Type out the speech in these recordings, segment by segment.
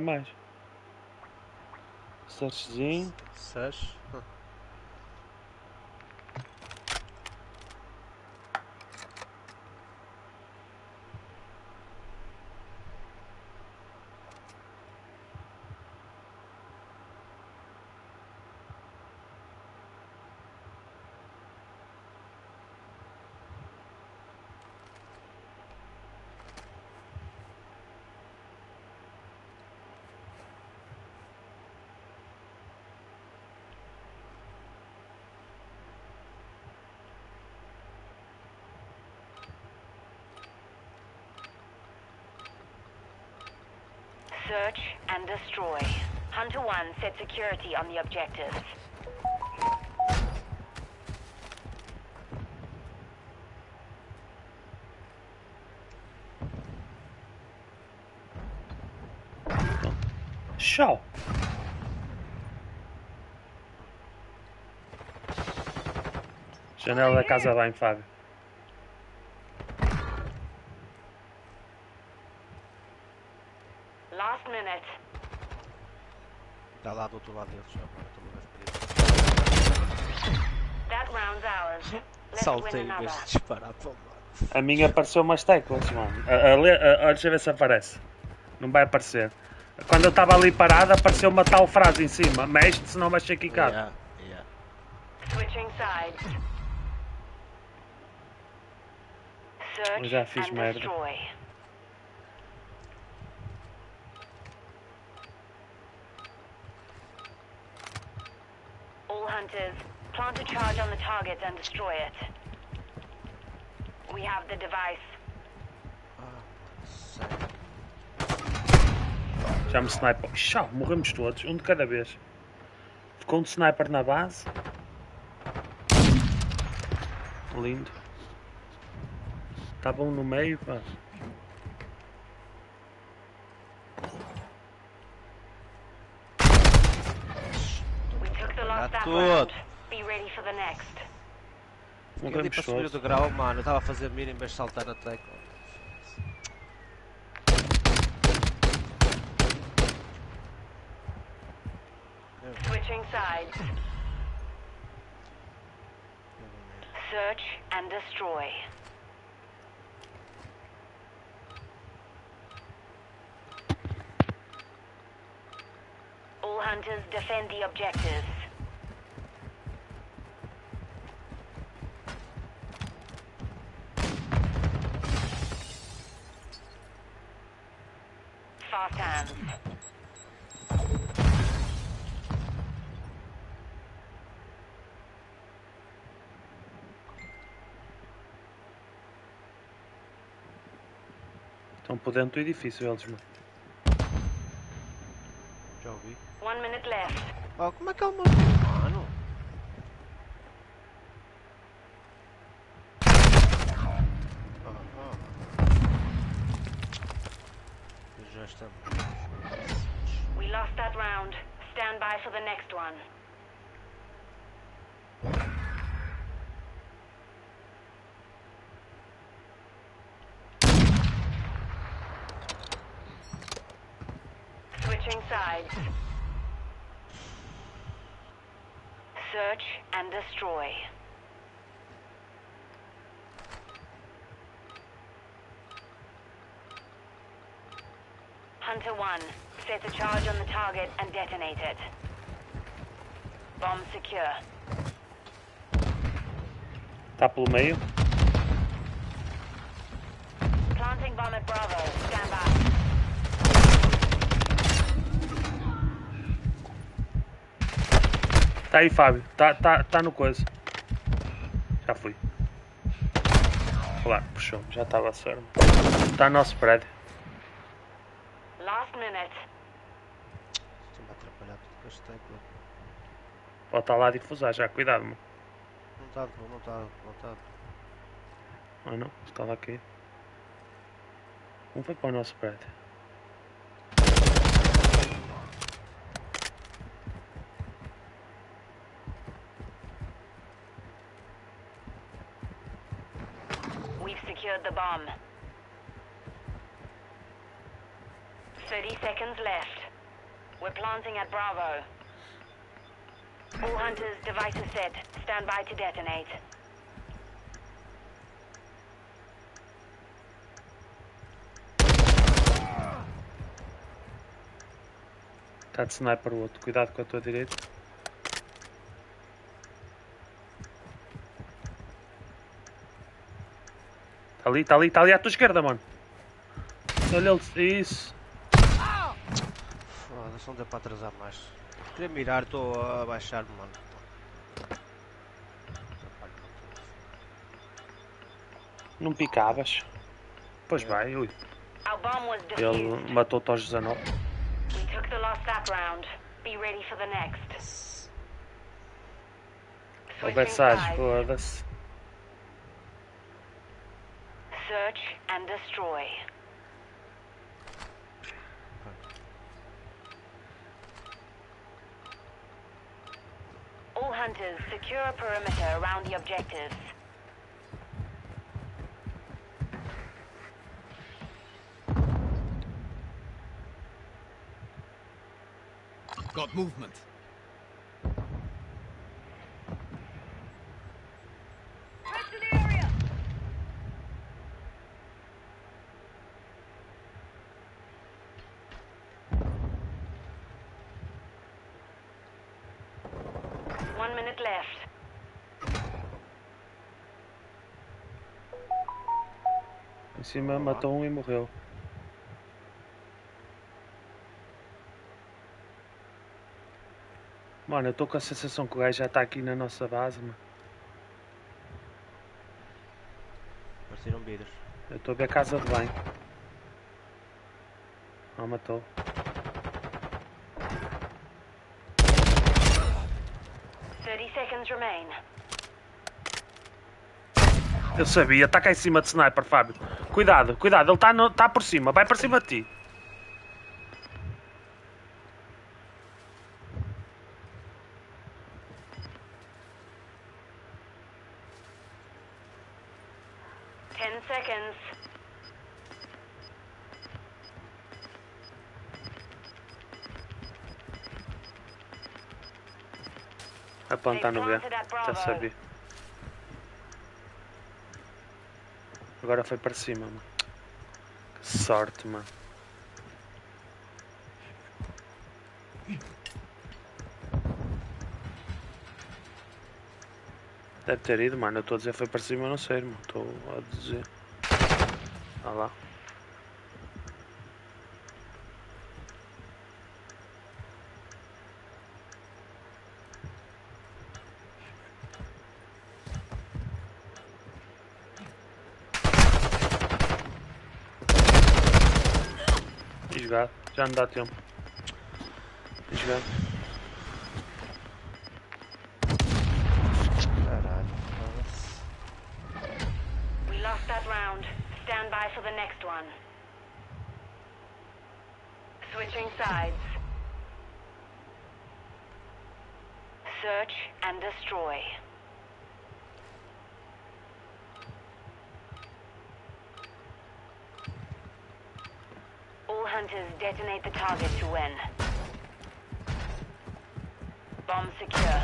mais. Searchzinho. Search. Search and destroy. Hunter 1 set security on the objectives. Show. Janela da casa bem, Fábio. Win em vez de disparar para o lado. A minha apareceu umas teclas, mano. A, a, le- a, a, deixa eu ver se aparece. Não vai aparecer. Quando eu estava ali parado, apareceu uma tal frase em cima. Mexe, senão vais ser quicado. Yeah, yeah. Switching sides. Search já fiz merda. All hunters, plant a charge on the target and destroy it. We have the device. Já me sniper. Tchau, morremos todos, um de cada vez. Ficou um sniper na base. Lindo. Estava um no meio, pá. We took the lost that tudo. round. Be ready for the next. Eu ali para subir o todos. degrau, mano. Eu estava a fazer mira em vez de saltar na tecla. Switching sides. Search and destroy. All hunters defend the objectives. Fast hands. Estão por dentro do edifício eles, mano. Já ouvi. One minute left. Oh, como é que ele morreu, mano? Já. We lost that round. Stand by for the next one. Switching sides. Search and destroy. Hunter 1, set a charge on the target and detonate it. Bomb secure. Está pelo meio. Planting bomb at Bravo. Stand by. Está aí, Fábio. Está tá, tá no coisa. Já fui. Claro, puxou. Já estava a ser. Está no nosso prédio. Last minute. Estou-me a atrapalhar tudo com este tecla. Pode estar lá a difusar já. Cuidado, mano. Não está, não está, não está. Ah não, estava aqui. Um foi para o nosso prédio. We've secured the bomb. 30 seconds left. We're planting at Bravo. All hunters, devices set. Stand by to detonate. Está de sniper o outro. Cuidado com a tua direita. Está ali, está ali, está ali à tua esquerda, mano. Olha ele. Isso. Foda-se, não deu para atrasar mais. Queria mirar, estou a baixar-me, mano. Não picavas. Pois vai, ui. Ele matou-te aos 19. We took the last that round. Be ready for the next. O sides. foda-se. Search and destroy. Hunters, secure a perimeter around the objectives. Got movement. Minute left. Em cima matou um e morreu. Mano, eu estou com a sensação que o gajo já está aqui na nossa base, mano. Pareceram vidros. Eu estou a ver a casa de banho. Ah, matou. Thirty seconds remain. Eu sabia, está cá em cima de sniper, Fábio. Cuidado, cuidado, ele está tá por cima, vai para cima de ti. Ten seconds. Vai plantar no B. Já sabia. Agora foi para cima, mano. Que sorte, mano. Deve ter ido, mano. Eu estou a dizer foi para cima, não sei, irmão. Estou a dizer. Olha lá. E. We lost that round. Stand by for the next one. Switching sides. Search and destroy. Hunters detonate the target to win. Bomb secure.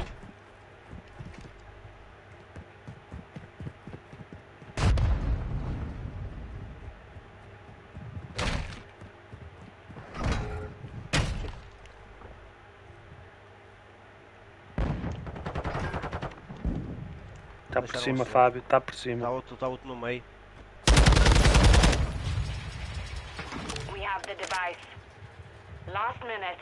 Está por cima. Fábio. Está por Está cima. outro, está outro no meio. We have the device. Last minute.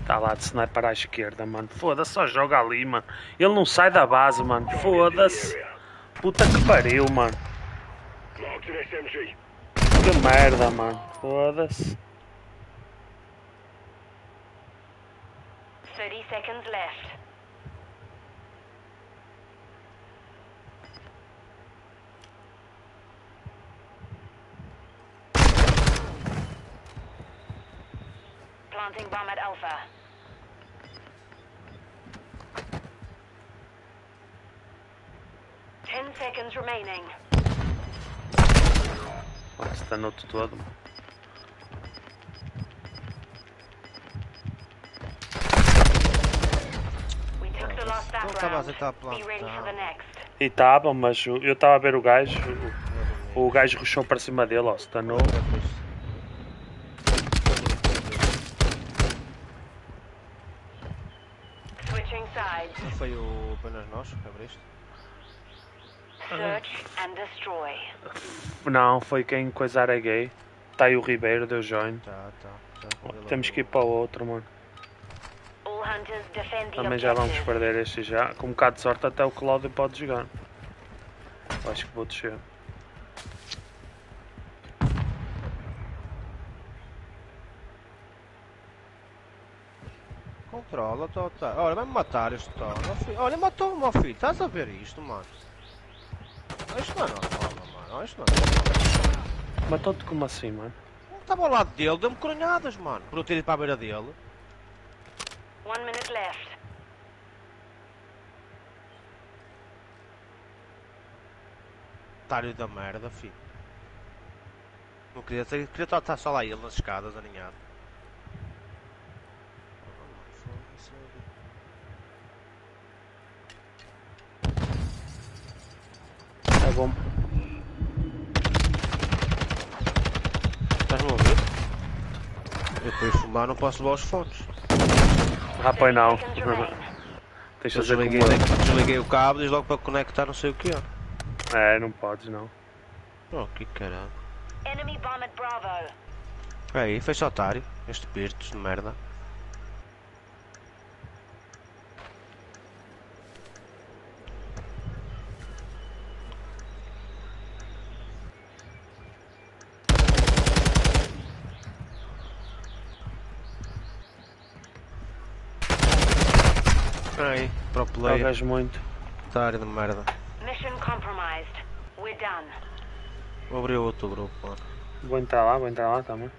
Está lá de sniper à esquerda, mano. Foda-se, só joga ali, mano. Ele não sai da base, mano. Foda-se. Puta que pariu, mano. Que merda, mano. Foda-se. 30 seconds left. Planting bomb at Alpha. Ten seconds remaining. Todo. mano. Took the last Não estava a aceitar a Be ready for the planta. next. E estava, mas eu estava a ver o gajo. O, o gajo ruxou para cima dele, ó, stanou. Switching sides. Não foi o apenas nós que abriste? Search and destroy. Não, foi quem coisar é gay. Está aí o Ribeiro, deu join. Tá, tá. tá. Temos que ir para o outro, mano. Também já vamos perder este já. Com um bocado de sorte até o Cláudio pode jogar. Acho que vou descer. Controla, tô, tá. Olha, vai me matar este tal. Olha, matou-me, meu filho. Estás a ver isto, mano? Isto não é normal, mano. Isto não é normal. Matou-te como assim, mano? Estava ao lado dele, deu-me coronhadas, mano. Por eu ter ido para a beira dele. One minute left. Otário da merda, filho. Não queria ter, queria estar só lá ele nas escadas, aninhado. É bom. Estás-me a ouvir? Eu depois de fumar não posso levar os fones. Ah, pois não. Seconds remain. Tens de Eu desliguei, desliguei o cabo, diz logo para conectar não sei o que é. É, não podes não. Oh, que caralho. Enemy bomb at Bravo. Aí, fez otário. Este pirtos de merda. Aí, pro player. Jogas muito. Otário de merda. Mission compromised. We're done. Vou abrir outro grupo, mano. Vou entrar lá, vou entrar lá também.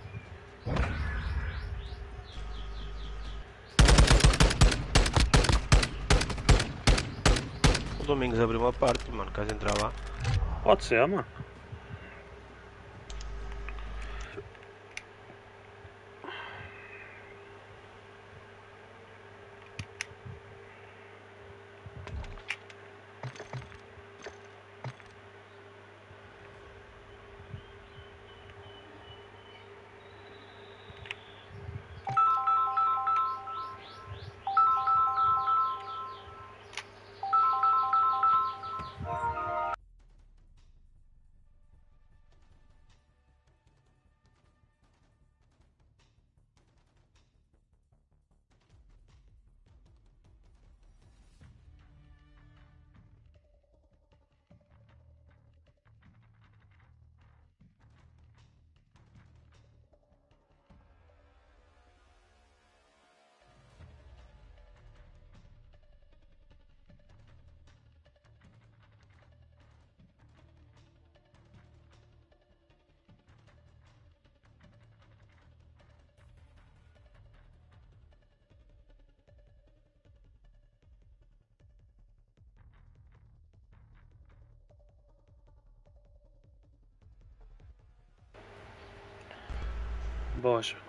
O Domingos abriu uma parte, mano. Queres entrar lá? Pode ser, mano. boshi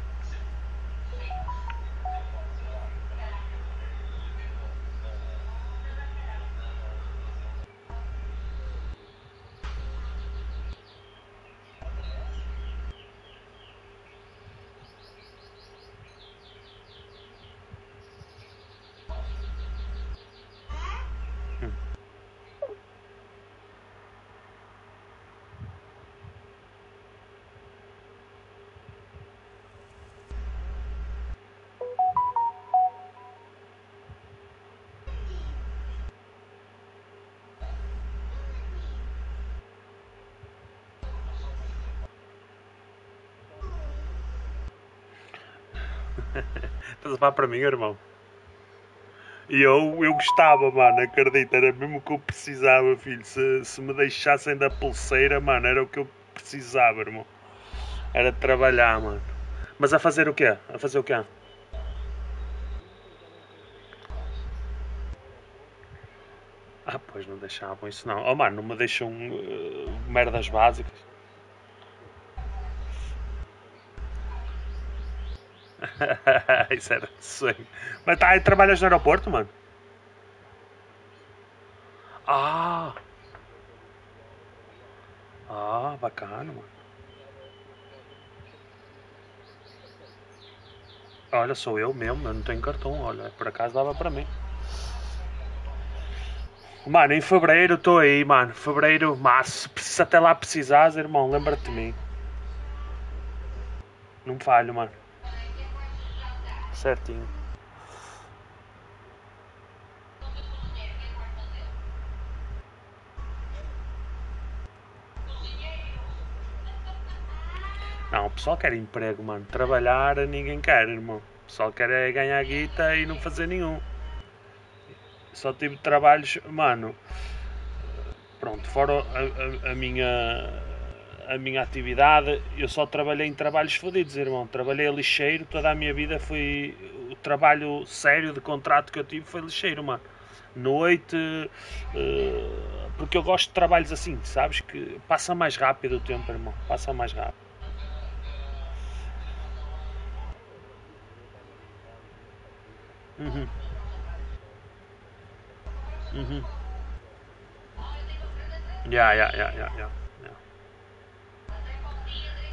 Estás a para mim, irmão? E eu, eu gostava, mano, acredita, era mesmo o que eu precisava, filho. Se, se me deixassem da pulseira, mano, era o que eu precisava, irmão. Era trabalhar, mano. Mas a fazer o quê? A fazer o quê? Ah, pois não deixavam isso não. Oh, mano, não me deixam uh, merdas básicas. isso era sonho. Mas tá, trabalhas no aeroporto, mano? Ah! Ah, bacana, mano. Olha, sou eu mesmo, eu não tenho cartão, olha, por acaso dava para mim. Mano, em fevereiro estou aí, mano. Fevereiro, março. Se até lá precisares, irmão, lembra-te de mim. Não falho, mano. Certinho. Não, o pessoal quer emprego, mano. Trabalhar ninguém quer, irmão. O pessoal quer é ganhar guita e não fazer nenhum. Só tive trabalhos, mano. Pronto, fora a, a, a minha a minha atividade, eu só trabalhei em trabalhos fodidos, irmão. Trabalhei a lixeiro, toda a minha vida foi. O trabalho sério de contrato que eu tive foi lixeiro, mano. Noite. Uh, porque eu gosto de trabalhos assim, sabes? Que passa mais rápido o tempo, irmão. Passa mais rápido. Uhum. Uhum. Ya, ya, ya, ya, ya.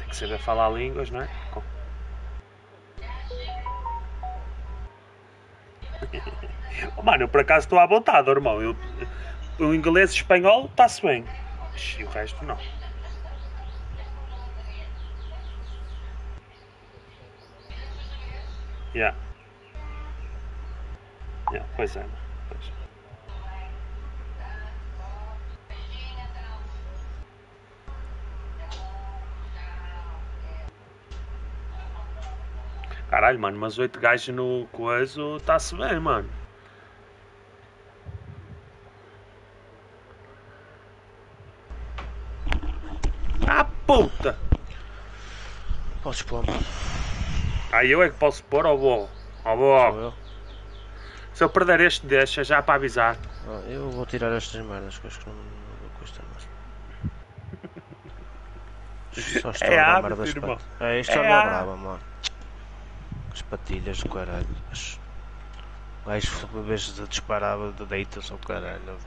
Que saber falar línguas, não é? Com- Oh, Mano, eu por acaso estou à vontade, irmão. Eu, o inglês e espanhol está-se bem. E o resto não. Yeah. Yeah, pois é. Pois. Caralho, mano, mas oito gajos no coiso está-se bem, mano. Ah, puta! Podes pôr, mano. Ah, eu é que posso pôr. Ao Sou burro. eu. Se eu perder este, deixa já para avisar. Ah, eu vou tirar estas merdas que acho que não, não custa mais. Só estou É a dar merdas É, isto é É uma hábito. brava, mano. As patilhas do caralho. As... Gajo, em vez de disparar, deita-se ao caralho.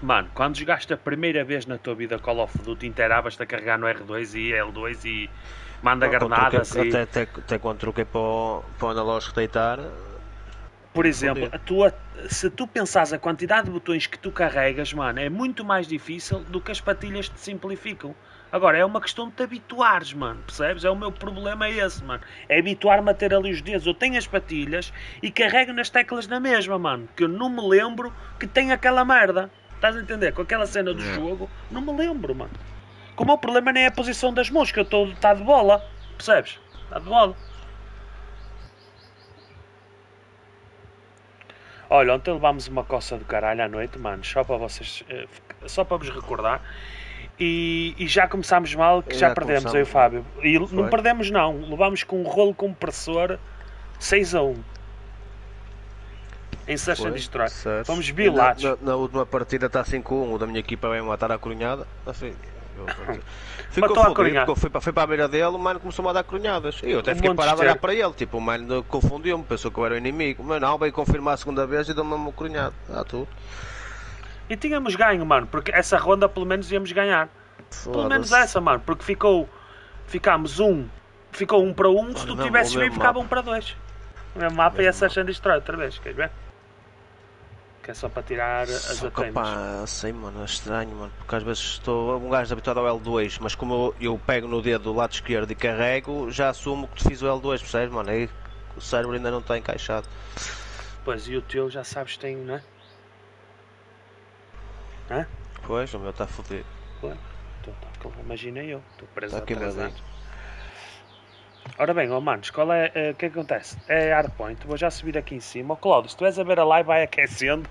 Mano, quando jogaste a primeira vez na tua vida Call of Duty, inteiravas-te a carregar no R2 e L2 e manda Quando granadas troquei- e... Até, até, até quando troquei para o, para o analógico deitar, Por exemplo, a tua, se tu pensares a quantidade de botões que tu carregas, mano, é muito mais difícil do que as patilhas te simplificam. Agora, é uma questão de te habituares, mano, percebes? É o meu problema é esse, mano. É habituar-me a ter ali os dedos. Eu tenho as patilhas e carrego nas teclas na mesma, mano. Que eu não me lembro que tem aquela merda. Estás a entender? Com aquela cena do jogo, não me lembro, mano. Como o problema nem é a posição das mãos, que eu estou tá de bola. Percebes? Está de bola. Olha, ontem levámos uma coça do caralho à noite, mano, só para vocês, eh, só para vos recordar. E, e já começámos mal, que já, Já perdemos, eu e o Fábio. E não Foi. perdemos, não. Levámos com um rolo compressor 6 a 1 em foi, Destroy. certo. Fomos violados. Na, na- na última partida está 5-1, o da minha equipa vai matar a corunhada. Assim, Ficou Matou a porque eu fui para, a beira dele, o mano começou-me a dar corunhadas. E eu até Um fiquei parado a olhar para ele, tipo, o mano confundiu-me, pensou que eu era o inimigo. Mas não, veio confirmar a segunda vez e deu-me uma corunhada. Dá tudo. E tínhamos ganho, mano, porque essa ronda pelo menos íamos ganhar. Pelo menos essa, mano, porque ficou. Ficámos um. Ficou um para um, se tu Olha, tivesses bem ficava mapa. um para dois. O mesmo mapa e a Mesmo Search and Destroy outra vez, queres ver? Que é só para tirar as Só que, atendas. pá, sei, mano, é estranho, mano, porque às vezes estou um gajo habituado ao L2, mas como eu, eu pego no dedo do lado esquerdo e carrego, já assumo que fiz o L2, percebes, mano? Aí o cérebro ainda não está encaixado. Pois, e o teu já sabes tem, não é? Hã? Pois, o meu está fodido. Então, tá, imagina eu, estou preso Tá aqui, anos. Ora bem, ó manos, qual é, eh, o que é que acontece? É hardpoint, vou já subir aqui em cima. Cláudio, se tu és a ver a live, vai aquecendo.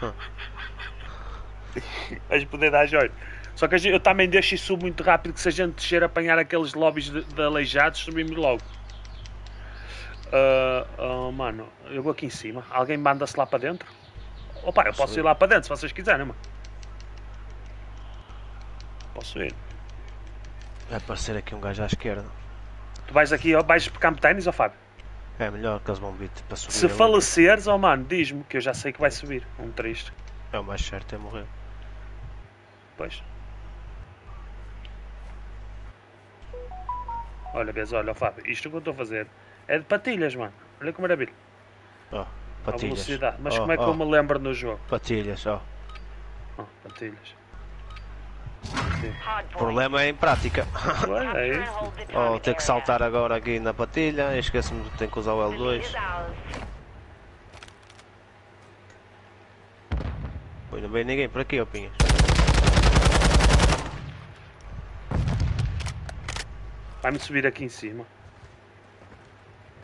Vais poder dar joio. Só que eu também deixo isso muito rápido, que se a gente descer apanhar aqueles lobbies de, de aleijados, subimos logo. Ah, oh, mano, eu vou aqui em cima. Alguém manda-se lá para dentro? Opa, eu posso ir lá para dentro se vocês quiserem, mano. Posso ir. Vai aparecer aqui um gajo à esquerda. Tu vais aqui, ó, vais para campo de ténis, ó Fábio? É melhor que eles vão vir para subir. Se ali. faleceres, ó mano, diz-me que eu já sei que vai subir. Um triste. É o mais certo é morrer. Pois. Olha, vês, olha, ó, Fábio, isto que eu estou a fazer é de patilhas, mano. Olha que maravilha. Ó, A patilhas. velocidade. Mas Ó, como é que ó, eu me lembro no jogo? Patilhas, ó. Oh, patilhas. Hard O problema é em prática. Olha, é isso. target ter que saltar agora aqui na patilha. Esqueço-me de ter que usar o The lead L2. is ours. Pô, não veio ninguém por aqui, ó Pinhas. Vai-me subir aqui em cima.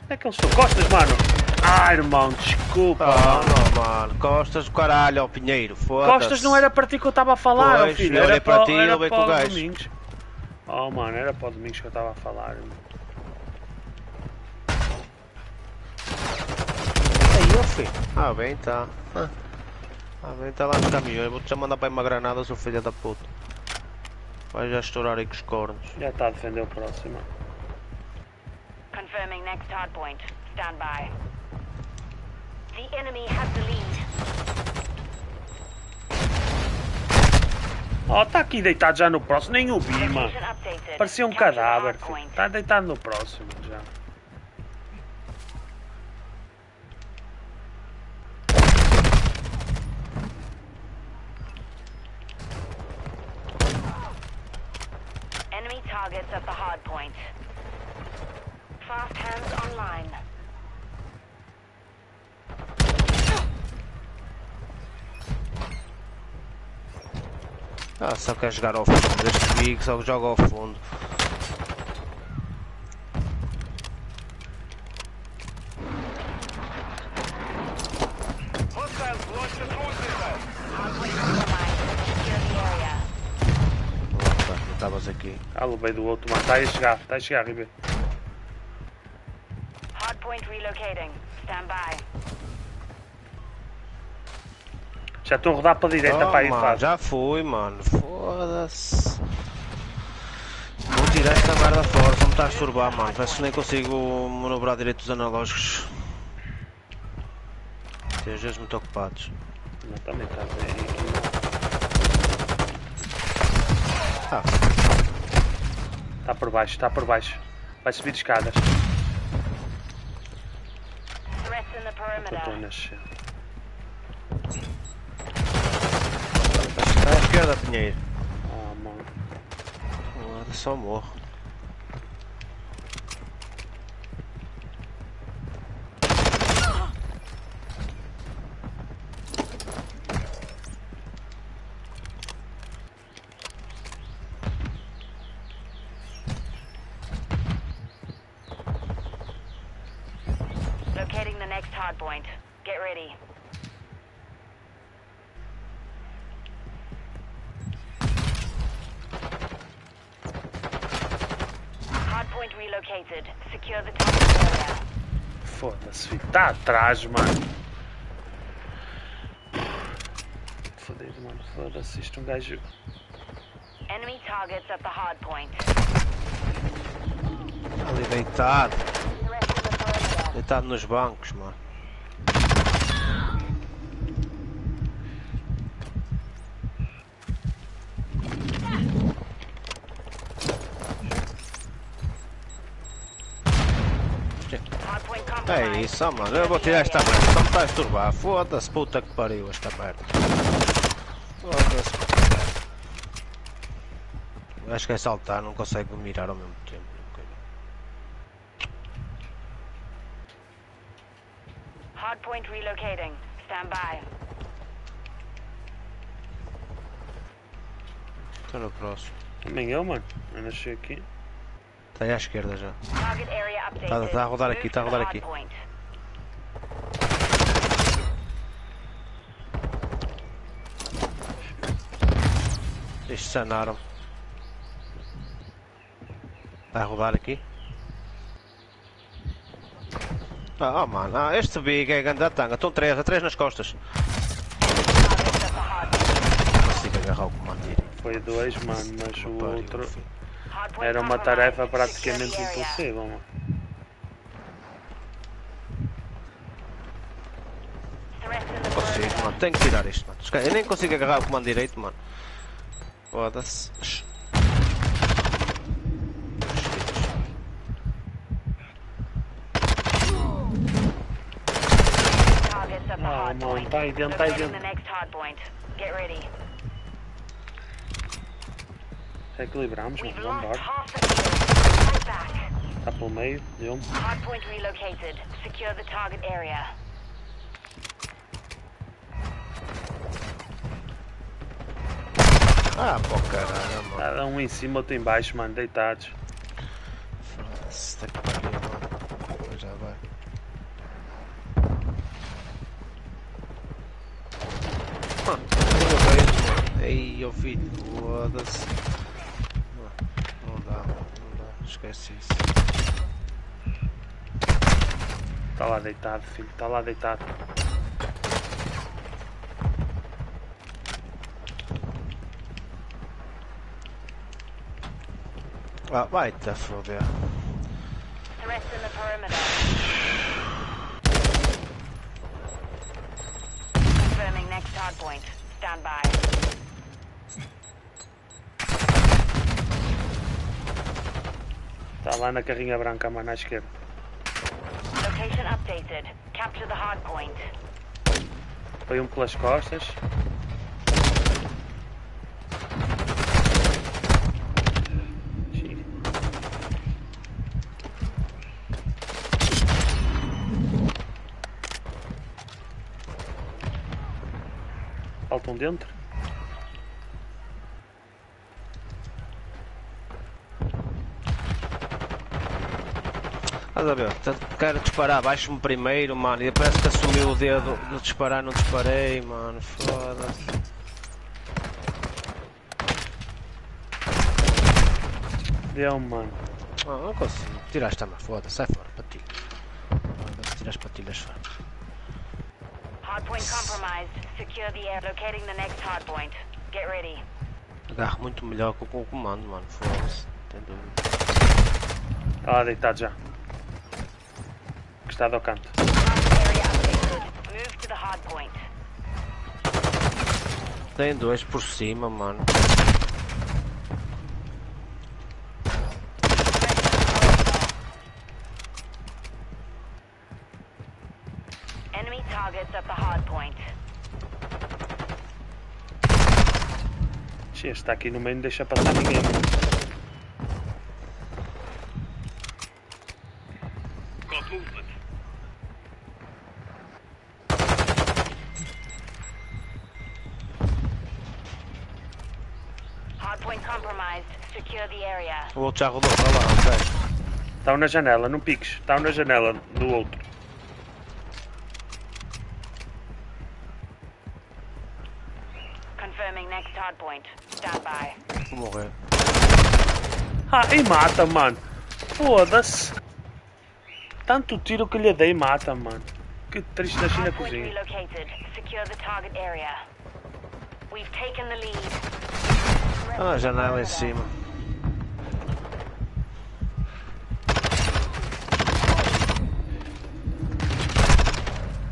Onde é que eles estão? Costas, mano! Ah, irmão, desculpa. Ah, mano. não, mano. Costas do caralho, ó Pinheiro. Foda-se. Costas não era para ti que eu estava a falar, Pois, filho. eu Era olhei para ti e era para com o gajo. Domingos. Oh, mano, era para o Domingos que eu estava a falar, irmão. Aí, ó filho. Ah, bem, tá. Ah, Ah, bem, tá lá no caminhão. Eu vou-te já mandar para uma granada, seu filho da puta. Vai já estourar aí com os cornos. Já está a defender o próximo. Confirming next hard point. Stand by. The enemy has the lead. Oh, está aqui deitado já no próximo. Nem o vi, mano. Location updated. Parecia um cadáver, filho. Está deitado no próximo já. Targets at the hard point. Fast hands online. Ah, só quer jogar ao fundo. Este big só joga ao fundo. Estavas aqui. Ah, levei do outro, mano. Está a chegar. Está a chegar, Ribeiro. Hardpoint relocating. Stand by. Já estou a rodar para a direita Oh, para aí, mano, já fui, mano. Foda-se. Vou tirar esta merda fora, me está a esturbar, mano. Parece que nem consigo manobrar direito os analógicos. Tem os dois muito ocupados. Não, também está bem. Ah, Está por baixo, está por baixo. Vai subir escadas. Estou a perimeter. nascer. Esquerda, Pinheiro. Ah, mano. Agora só morro. Locating the next hard point. Get ready. Hardpoint relocated. Secure the target area. Atrás, mano. Fodido, mano. Foda-se. Isto um gajo. Enemy targets at the hard point. Deitado nos bancos, mano. Ó, mano. Eu vou tirar esta merda. Só me está a esturbar. Foda-se, puta que pariu esta merda. Foda-se. Acho que é saltar, não consegue mirar ao mesmo tempo. Hardpoint relocating. Stand by. Estou no próximo. Também eu, mano. Eu nasci aqui. Está aí à esquerda já. Updated. Tá- a rodar aqui, Move tá a rodar aqui. Sanaram. Vai rodar aqui. Ah, oh, mano, ah, este big é grande da tanga. Estão três, há três nas costas. Não consigo agarrar o comando direito. Foi dois, mano, mas o outro era uma tarefa praticamente impossível, mano. The Consigo, mano. Tenho que tirar isto, mano. Eu nem consigo agarrar o comando direito, mano. Foda-se. Targets at the Ah, hardpoint. mano, tá aí dentro, tá aí Locating dentro. the next hardpoint. Get ready. Equilibramos, We've mano, lost vambora. half the field. Fight back. Está pelo meio, deu-me. Hardpoint relocated. Secure the target area. Ah, pô, caralho, mano. Está um em cima, outro em baixo, mano, deitados. Foda-se, tá que pariu, mano. Já vai. Mano, eu vejo, mano. Ei, ô filho, foda-se. Não, Não dá, mano, não dá. Esquece isso. Está lá deitado, filho, está lá deitado. Ah, vai-te a foder. Threats in the perimeter. Confirming next hardpoint. Stand by. Está lá na carrinha branca, mano, à esquerda. Location updated. Capture the hardpoint. Foi um pelas costas. Faltam dentro? Estás a ver? Quero disparar, baixo-me primeiro, mano. E parece que assumiu o dedo de disparar, não disparei, mano. Foda-se. Deu, mano. Ah, não consigo. Tiraste também, foda-se, sai fora, patilha. Foda-se, tiraste patilhas fora. Hardpoint compromised. Secure the air. Locating the next hardpoint. Get ready. Agarro muito melhor com, com o comando, mano. Foda-se, tem dúvida. Está lá deitado já. Encostado ao canto. Target area updated. Move to the hardpoint. Tem dois por cima, mano. Este está aqui no meio, não deixa passar ninguém. Got movement. Hardpoint compromised. Secure the area. O outro já rodou para lá, ok. Estão na janela, não piques. Estão na janela do outro. Confirming next hardpoint. Stand by. Vou morrer. Ah, e mata, mano. Foda-se. Tanto tiro que lhe dei, mata, mano. Que triste assim na Hardpoint cozinha. Ah, janela em cima.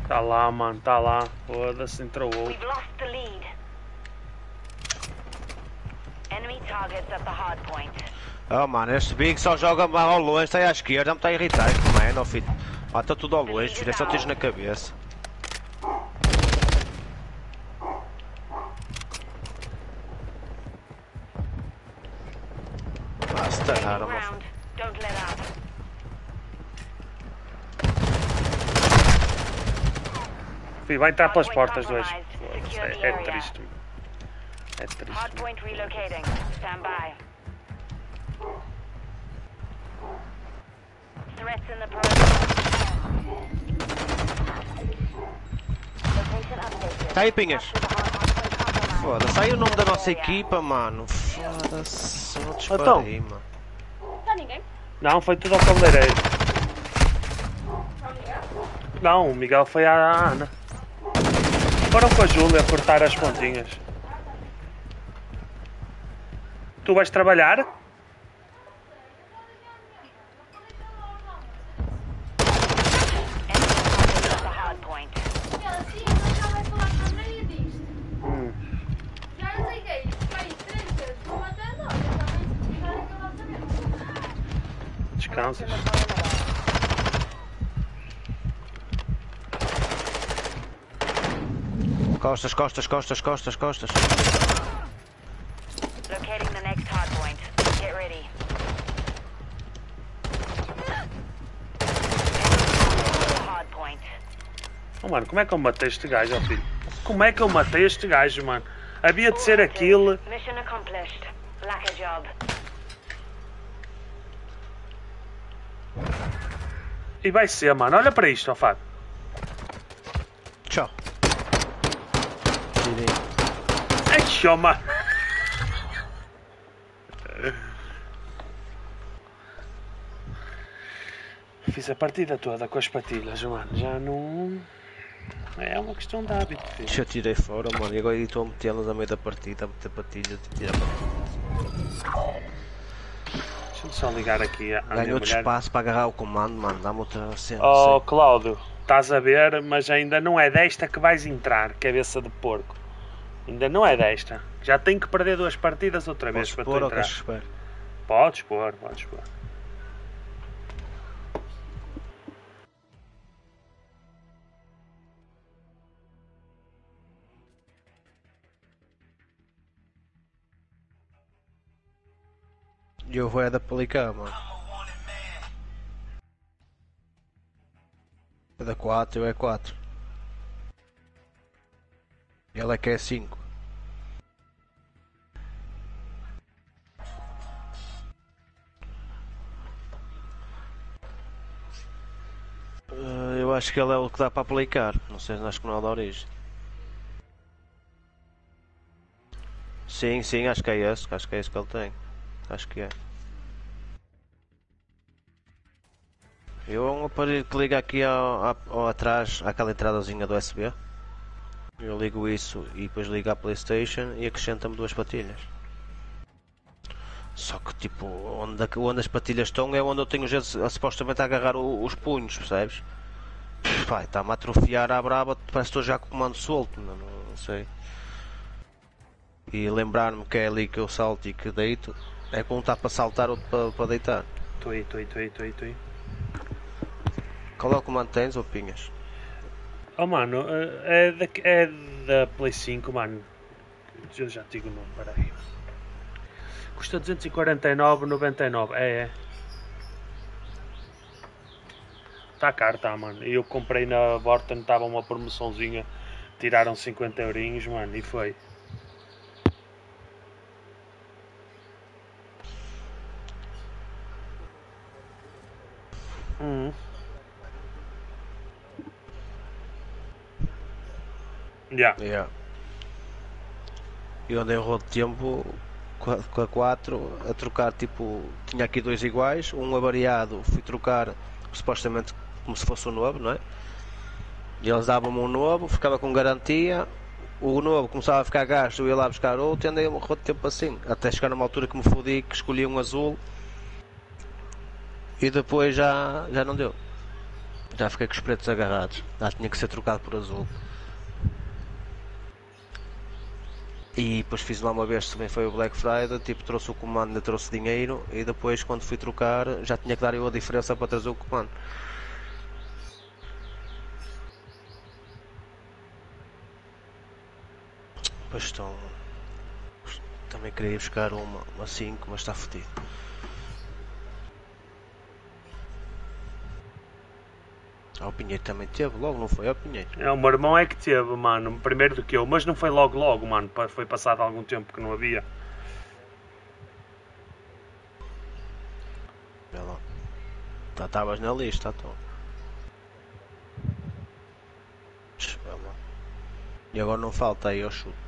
Tá lá, mano, tá lá. Foda-se, entrou outro. We've lost the lead. Enemy targets at the hardpoint. Oh, mano, este big só joga mal ao longe, está aí à esquerda, me está a irritar, mano, oh, filho. Mata tudo ao longe, filho, é só tiros na cabeça. Ah, let up. Filho, vai entrar pelas portas dois. Foda-se, é, é triste. mano. É triste. mano. Hardpoint relocating. Stand by. Threats in the perimeter. Location updated. Tá aí, Pinhas. Foda-se, aí o nome da nossa equipa, mano. Foda-se, não te Então. disparei, mano. Tá ninguém? Não, foi tudo ao cabeleireiro. Não, o Miguel foi à Ana. Foram com a Júlia cortar as pontinhas. Tu vais trabalhar? Enemy target at the hardpoint. Ela sim, mas já vai falar com a Maria disto. Hum. Já liguei, pai, três vezes, vou até não, já também já acabar perimeter. Costas, costas, costas, costas, costas. Locating the next hardpoint. Get ready. Hardpoint. Oh, mano, como é que eu matei este gajo, ó filho? Como é que eu matei este gajo, mano? Havia de ser aquilo. Mission accomplished. Lack a job. E vai ser, mano. Olha para isto, Fábio. Tchau. Ai, chama. Fiz a partida toda com as patilhas, mano. Já não. É uma questão de hábito, filho. Já tirei fora, mano. E agora estou a metê-las a meio da partida, a meter patilhas e tirar. Deixa-me só ligar aqui à minha Ganho outro mulher. espaço para agarrar o comando, mano. Dá-me outra cena. Oh, Cláudio, estás a ver, mas ainda não é desta que vais entrar, cabeça de porco. Ainda não é desta. Já tenho que perder duas partidas outra vez para tu entrar. Podes pôr, podes pôr. E eu vou é da aplicar, mano. É da 4, eu é 4. E ela que é 5. eu acho que ele é o que dá para aplicar. Não sei, acho que não é da origem. Sim, sim, acho que é esse. Acho que é esse que ele tem. Acho que é. Eu é um aparelho que liga aqui ao, ao- ao atrás, àquela entradazinha do USB. Eu ligo isso e depois ligo à Playstation e acrescenta-me duas patilhas. Só que tipo, onde, onde as patilhas estão é onde eu tenho a, supostamente a agarrar o- os punhos, percebes? Pai, está-me a atrofiar à braba, parece que estou já com o comando solto, não, não sei. E lembrar-me que é ali que eu salto e que deito, é como está para saltar ou para, para deitar. Estou aí, estou aí, estou aí, estou aí, estou aí. Qual é o comando que tens ou pinhas? Oh mano, eh, é da, é da Play 5, mano. Eu já te digo o nome, peraí. Custa 249,99. É, é. Está caro, tá, mano. Eu comprei na Vorten, estava uma promoçãozinha. Tiraram 50 eurinhos, mano, e foi. Hum. Yeah. Yeah. Eu andei um de tempo com a- com a 4 a trocar tipo. Tinha aqui dois iguais, um avariado, fui trocar supostamente como se fosse o novo, não é? E eles davam-me um novo, ficava com garantia. O novo começava a ficar gasto, eu ia lá buscar outro e andei um rolo de tempo assim. Até chegar numa altura que me fodi, que escolhi um azul e depois já, já não deu. Já fiquei com os pretos agarrados. Já tinha que ser trocado por azul. E depois fiz lá uma vez também foi o Black Friday, tipo trouxe o comando, trouxe dinheiro e depois quando fui trocar já tinha que dar eu a diferença para trazer o comando. Pois estão. Também queria buscar uma, uma 5, mas está fodido. Ah, o Pinheiro também teve, logo não foi? Ah, o Pinheiro. É, o meu irmão é que teve, mano, primeiro do que eu, mas não foi logo logo, mano, foi passado algum tempo que não havia. Vê lá. Tá- Estavas na lista, então. E agora não falta aí, eu chuto.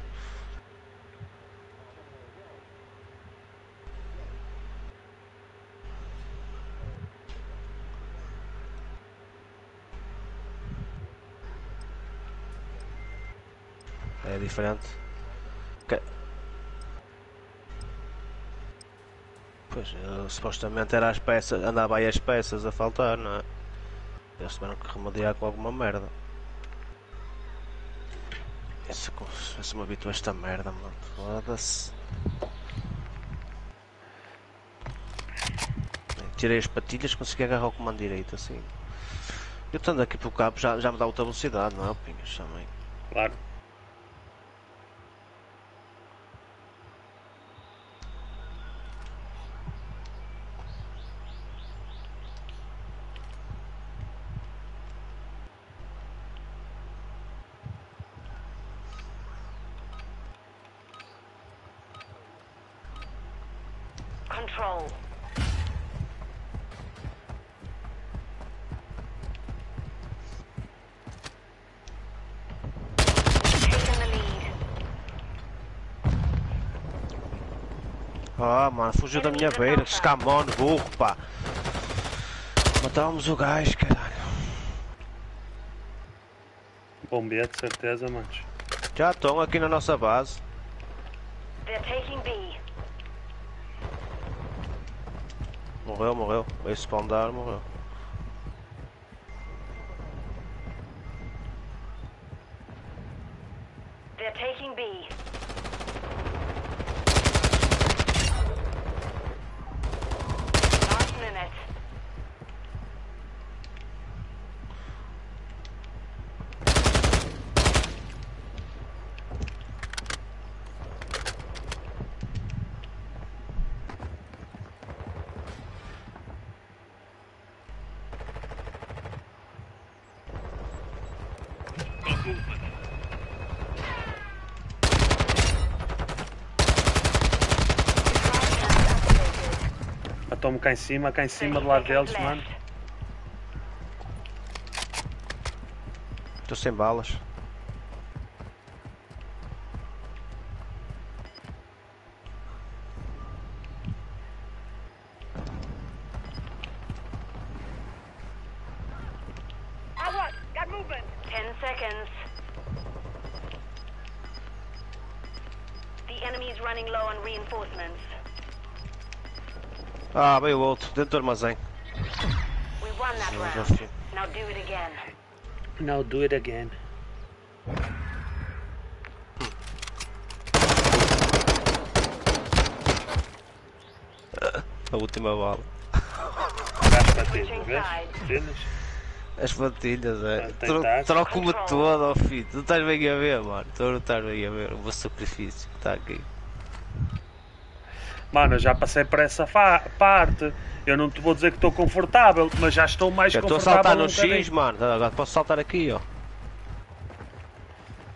Diferente. Que- Pois, eh, supostamente era as peças, andava aí as peças a faltar, não é? Eles tiveram que remediar com alguma merda. Esse, esse me habituou a esta merda, mano. Foda-se. Tirei as patilhas, consegui agarrar o comando direito assim. Eu estando aqui pelo cabo já, já me dá outra velocidade, não é? Pinhas também. Claro. Control. Taking the lead. Ah, mano, fugiu da minha beira. Scamon, burro, pá. Matávamos o gajo, caralho. Bom B, de certeza, manos. Já estão aqui na nossa base. They're taking B. Morreu, morreu. Veio spawnar, morreu. They're taking B. Last minute. Got movement. Matou-me cá em cima, cá em cima, do lado deles, mano. Estou sem balas. Ah, veio outro. Dentro do armazém. We won that round. Now do it again. Now do it again. A última bala. Gás patilhas, vês? As patilhas, é. Tro. Troco-me todo, ó filho. Tu estás bem a ver, mano. Tu não estás bem a ver o meu sacrifício que está aqui. Mano, eu já passei por essa parte. Eu não te vou dizer que estou confortável, mas já estou mais Eu estou a confortável. saltar no um. X, mano. Agora posso saltar aqui, ó.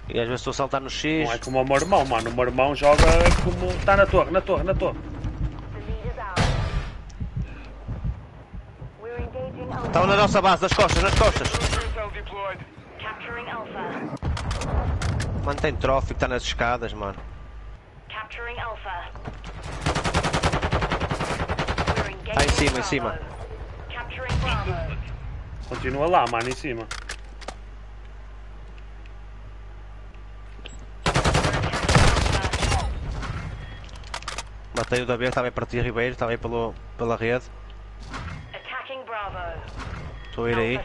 E às vezes estou a saltar no X. Não é como o meu irmão, mano. O meu irmão joga como. Está na torre, na torre, na torre. Estão na nossa base, nas costas, nas costas. Alpha. Mantém trófico, está nas escadas, mano. Capturing Alpha. Tá em cima, em cima. Capturing Bravo. Continua lá, mano, em cima. Matei o da B, estava aí para ti, Ribeiro, estava aí pelo, pela rede. Attacking Bravo. Estou a ir aí.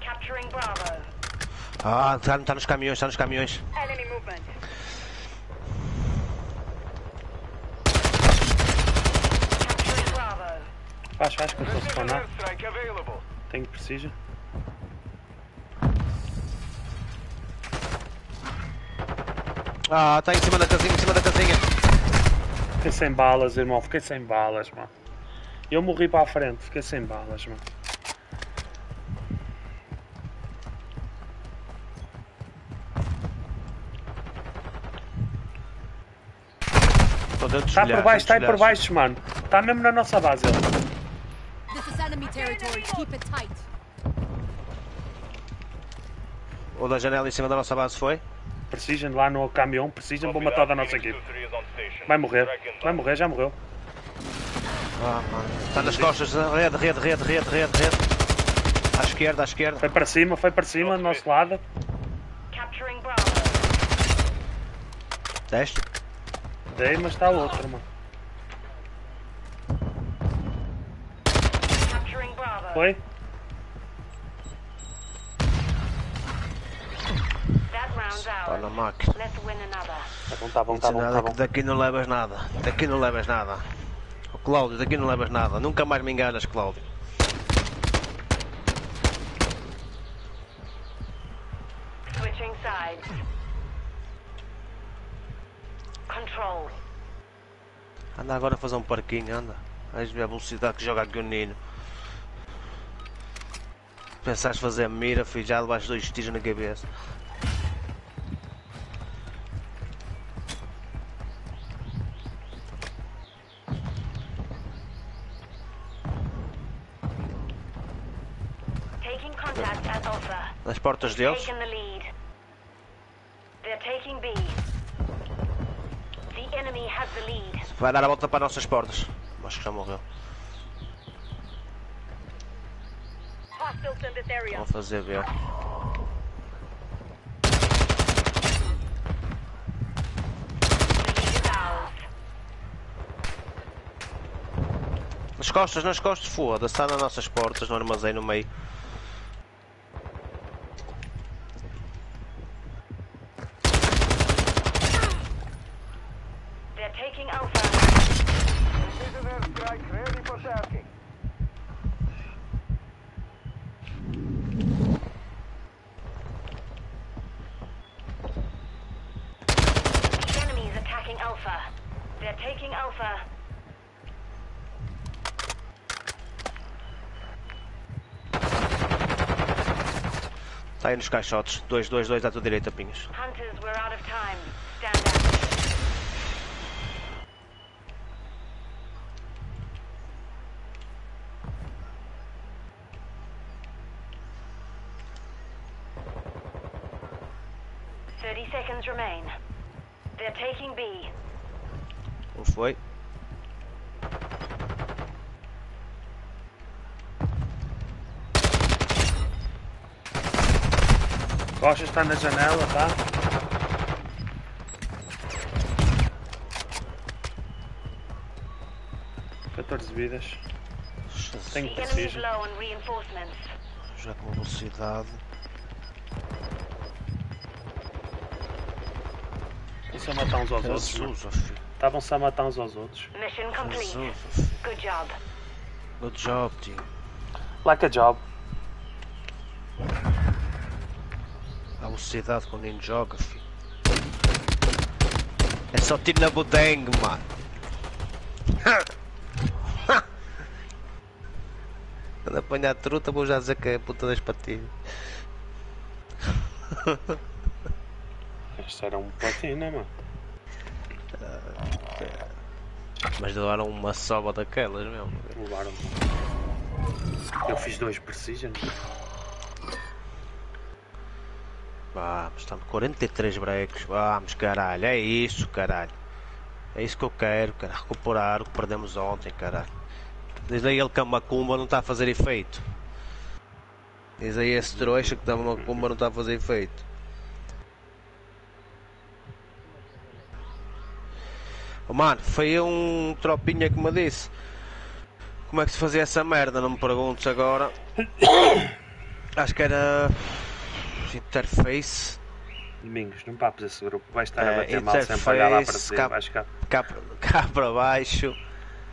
Capturing Bravo. Ah, está tá nos caminhões, está nos caminhões. Faz, faz, que eu estou a spawnar. Tenho preciso. Ah, está em cima da casinha, em cima da casinha. Fiquei sem balas, irmão. Fiquei sem balas, mano. Eu morri para a frente, fiquei sem balas, mano. Dos Está por baixo, está aí por baixo, mano. Está mesmo na nossa base ele. This is enemy territory. Keep it tight. milhares. O da janela em cima da nossa base foi? Precision lá no caminhão, Precision, vou matar da nossa equipe. Vai morrer, vai morrer, já morreu. Ah, mano. Está nas costas, rede, rede, rede, rede, rede, rede. À esquerda, à esquerda. Foi para cima, foi para cima, do nosso lado. Deste? Dei, mas está outro, mano. Foi? Está na máquina. Tá bom, tá bom, Não tá bom, tá bom. daqui não levas nada. Daqui não levas nada. O Cláudio, daqui não levas nada. Nunca mais me enganas, Cláudio. Switching sides. Control. Anda agora a fazer um parquinho, anda. Vais ver a velocidade que joga aqui o Nino. Pensaste fazer mira, filho, já levaste dois tiros na cabeça. Nas portas deles. Taking the lead. They're taking B. The enemy has the lead. Vai dar a volta para as nossas portas. Acho que já morreu. Vão fazer ver. Nas costas, nas costas, foda-se. Está nas nossas portas, no armazém, no meio. Taking Alpha. Precision airstrike ready for tasking. Is attacking Alpha. They're taking Alpha. Está aí nos caixotes. Dois, dois, dois à tua direita, Pinhas. Hunters, we're out of time. 30 seconds remain. They're taking B. Foi? Rocha está na janela, tá? Fatores vidas. Tenho preciso. Já com velocidade. Estão-se a matar uns aos outros. Jesus, filho. Estavam-se a matar uns aos outros. Mission complete. Jesus. Good job. Good job, tio. Like a job. A velocidade quando ele joga, filho. É só tiro na budengue, mano. Quando apanhar a truta, vou já dizer que é a puta das patilhas. Isto era um platina, mano. Mas levaram uma sova daquelas mesmo. Levaram. Eu fiz dois precision. Vamos, estamos 43 breaks. Vamos, caralho. É isso, caralho. É isso que eu quero, cara. Recuperar o que perdemos ontem, caralho. Diz aí ele que a macumba não está a fazer efeito. Diz aí esse trouxa que a macumba não está a fazer efeito. Oh, mano, foi um tropinha que me disse. Como é que se fazia essa merda? Não me perguntes agora. Acho que era. Interface. Domingos, não papes esse grupo. Vai estar É, a bater mal sempre olhar lá para cima. ficar, Cá, cá para baixo.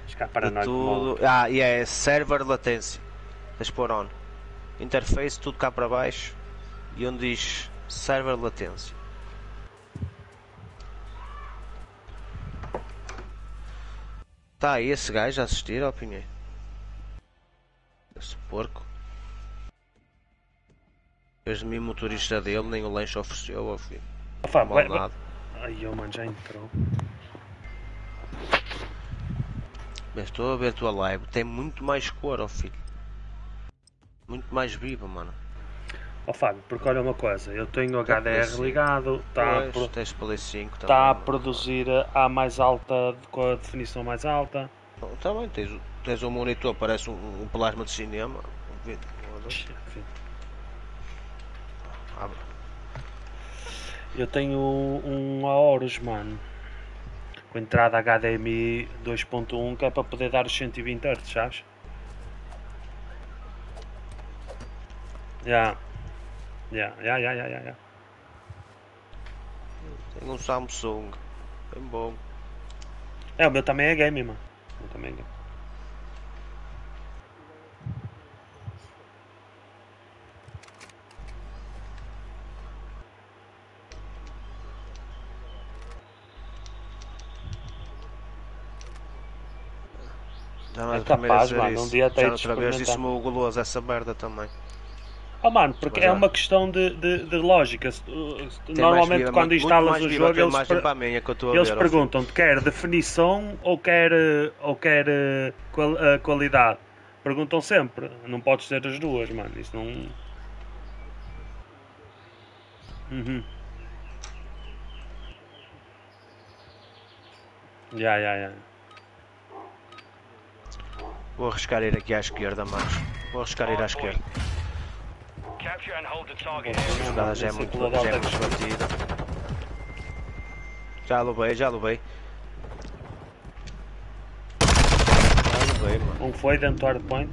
E paranoico. tudo. Ah, e é server latência. Tens de pôr on. Interface, tudo cá para baixo. E onde diz server latência. Tá aí esse gajo a assistir, ó Pinheiro. Esse porco. Fez de mim motorista dele, nem o lanche ofereceu, ó filho. Opa, vai, Mal vai. nada. Ai, oh, mano, já entrou. Mas estou a ver a tua live, tem muito mais cor, ó filho. Muito mais viva, mano. Ó Fábio, porque olha uma coisa, eu tenho o Tá HDR ligado, está a, pro- tens Play 5 tá também. a produzir a mais alta, com a definição mais alta. Também tens, o- tens um monitor, parece um, um plasma de cinema. Eu tenho um Aorus, mano. Com entrada HDMI 2.1 que é para poder dar os 120 Hz, sabes? Já. Já, já, já, já, já, já. Tem um Samsung. Bem bom. É, o meu também é game, mano. O meu também é game. Já não É capaz, mano, um dia até Já outra vez disse-me o guloso essa merda também. Oh, mano, porque Mas é uma questão de, de, de lógica. Tem Normalmente, vida, quando muito- instalas muito o jogo, eles, per- eles perguntam-te quer definição ou quer, eh, ou quer eh, qual- qualidade. Perguntam sempre. Não podes ter as duas, mano. Isso não. Uhum. Já, já, já. Vou arriscar ir aqui à esquerda, manos. Vou arriscar ir à esquerda. Capture and hold the target Bom, A area. Jogada já é muito, já é muito batida. Já levei, já mano. Um foi dentro do hardpoint.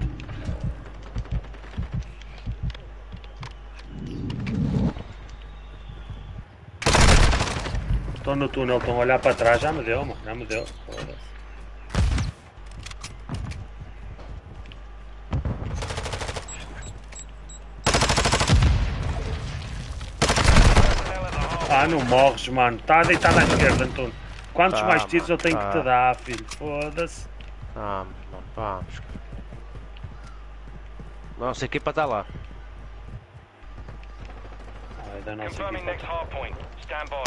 Estou no túnel, estão a olhar para trás, já me deu, mano, já me deu. Foda-se. Personnel hard Ah, não morres, mano. Está deitado à esquerda, António. Quantos Tá, mais tiros eu mano, tenho que tá. te dar, filho? Foda-se. Ah, mano, vamos. Nossa equipa está lá. Ai, da nossa Confirming equipa. next hard point. Stand by.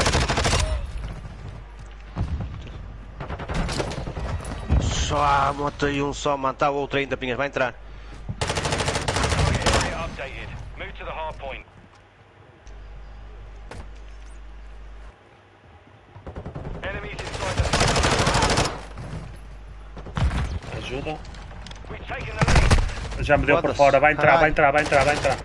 Só matei um só, mano. Está o outro ainda, Pinhas. Vai entrar. Target area updated. Move to the hard point. Enemies inside the Ajuda. We've taken the lead. Já me deu por fora. Vai entrar, vai entrar, vai entrar, vai entrar.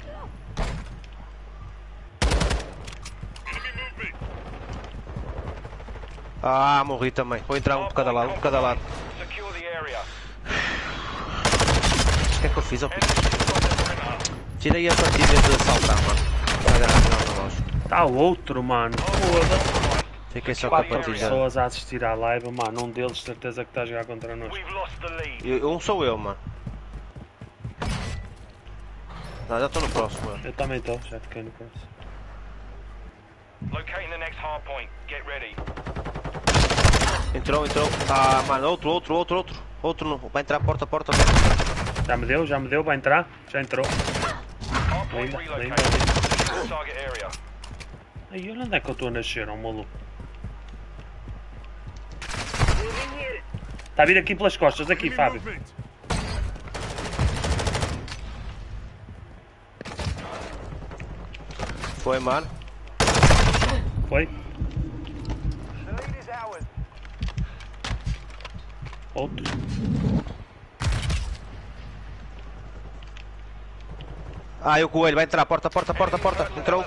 Ah, morri também. Vou entrar um de cada lado, um de cada lado. O que é que eu fiz? ó, perimeter. Tirei a partida de saltar, mano. No relógio. Está outro, mano. Foda-se. Fiquei só com a partida. pessoas a assistir à live, mano. Um deles, certeza que está a jogar contra nós. Eu- Um sou eu, mano. Não, já estou no próximo, mano. Eu também estou, já fiquei no próximo. Locating the next hard point. Get ready. Entrou, entrou. Ah, mano, outro, outro, outro, outro. Outro no... Vai entrar porta, porta. Já me deu, já me deu, vai entrar? Já entrou. Target area. Aí, olha onde é que eu estou a nascer, ó maluco. Está a vir aqui pelas costas, aqui, Fábio. Foi, mano. Foi? Outro. Ah, e o coelho vai entrar. Porta, porta, porta, porta. Entrou.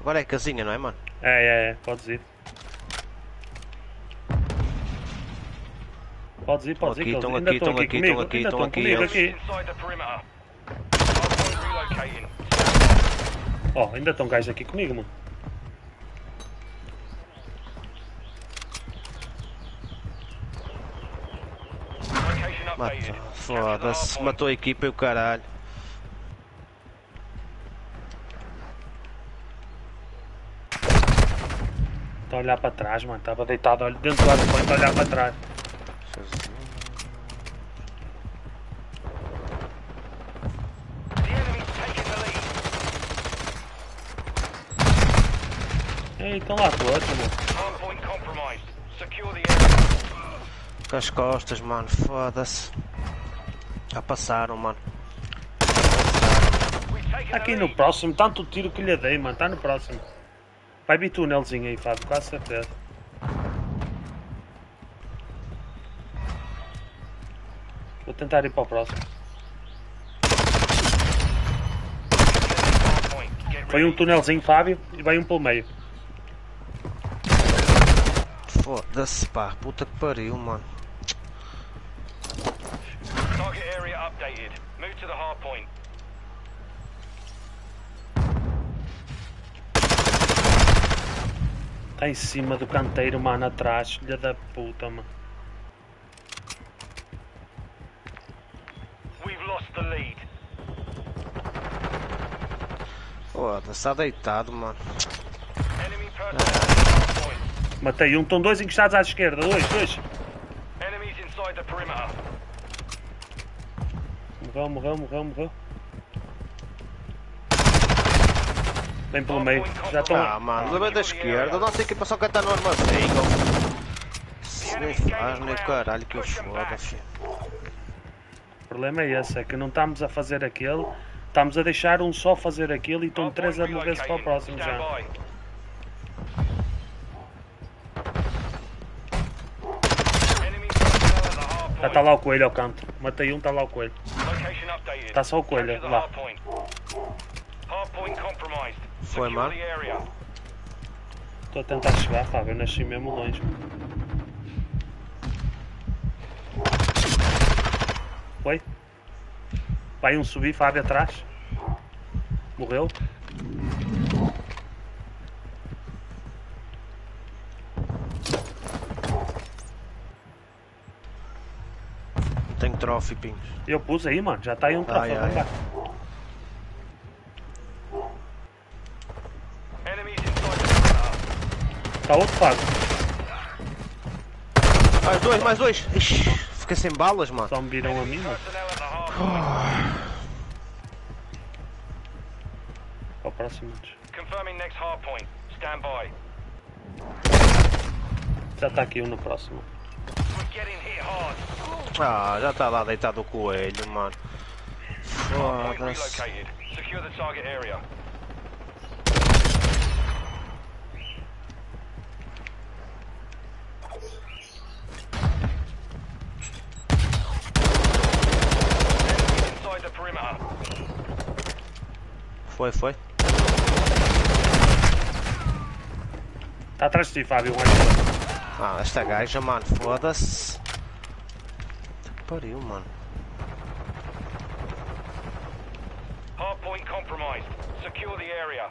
Agora é casinha, não é, mano? É, é, é, podes ir. Podes ir, podes ir, estão aqui, estão estão aqui estão aqui, estão aqui, comigo eles. aqui. Ó, ainda estão gajos aqui comigo, mano. Mata. Foda-se. Matou a equipa e o caralho. Está a olhar para trás, mano. Estava deitado dentro do hardpoint a olhar para trás. The enemy's taking the lead. Ei, estão lá todos, mano. Hardpoint compromised. Secure the area. Com as costas, mano. Foda-se. Já passaram, mano. The Aqui no próximo, tanto tiro que lhe dei, mano. Está no próximo. Vai vir túnelzinho aí, Fábio, quase certeza. Vou tentar ir para o próximo. Foi um túnelzinho, Fábio, e vai um pelo meio. Foda-se, pá. Puta que pariu, mano. Target area updated. Move to the hardpoint. Está em cima do canteiro, mano, atrás. Filha da puta, mano. We've lost the lead. Foda-se, está deitado, mano. Enemy personnel hardpoint. Matei um, estão dois encostados à esquerda. Dois, dois. Enemies inside the perimeter. Morreu, morreu, morreu, morreu. Vem pelo meio. Já estão. Ah, mano, levei da esquerda. Nossa equipa só estar no armazém. Nem faz, nem caralho que eu foda, filho. O problema é esse, é que não estamos a fazer aquele, estamos a deixar um só fazer aquele e estão três a mover-se para o próximo já. by. Enemy personnel Já está lá o coelho ao canto. Matei um, está lá o coelho. Tá só o coelho, lá. Foi, mano. Estou a tentar chegar, Fábio, eu nasci mesmo longe. Foi? Vai um subir, Fábio atrás. Morreu? Tenho trophy, pingos. Eu pus aí, mano, já está aí um troféu. ai, the perimeter. Está outro Fábio. Mais dois, mais dois. Ixi, fiquei sem balas, mano. Só me viram a mim, mano. Personnel at the hardpoint. Para o próximo. Confirming next hardpoint. Stand by. Já está aqui um no próximo. Ah, já está lá deitado o coelho, mano. Foda-se. Foi, foi. Está atrás de ti, Fábio. Ah, esta gaja, mano, foda-se. Pariu, mano. Hardpoint compromised. Secure the area.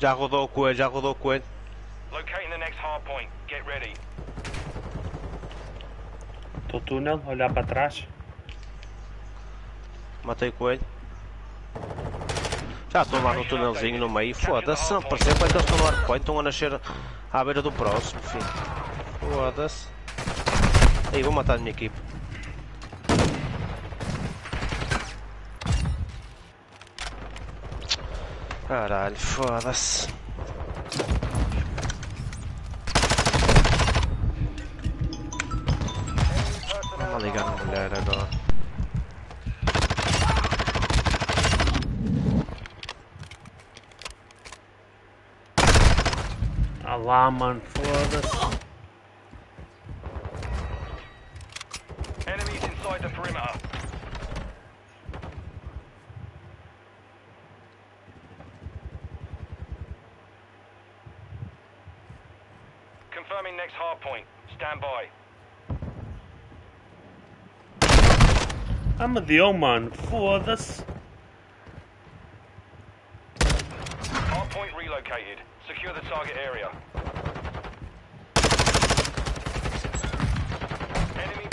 Já rodou o coelho, já rodou o coelho. Locating the next hardpoint. Get ready. Estou túnel, olhar para trás. Matei o coelho. Já estou lá no túnelzinho no meio. Foda-se, se não como é que eles estão no hardpoint? Estão a nascer à beira do próximo. Foda-se. Aí, vou matar a minha equipe. Caralho, foda-se. Vamos ligar na mulher agora. Ah lá, mano, foda-se. Enemies inside the perimeter. Confirming next hardpoint. Stand by. Ah, me deu, mano, foda-se. Hardpoint relocated. Secure the target area. Enemy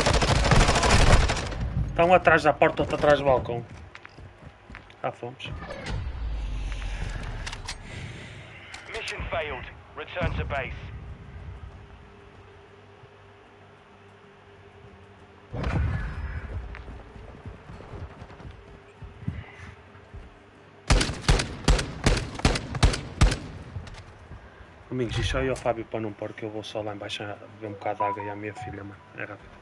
Estão atrás da porta, outro atrás do balcão. Já fomos. mission failed. Return to base. Amigos, deixa eu ir ao Fábio para não pôr que eu vou só lá embaixo a beber um bocado de água e à minha filha, mano. É rápido.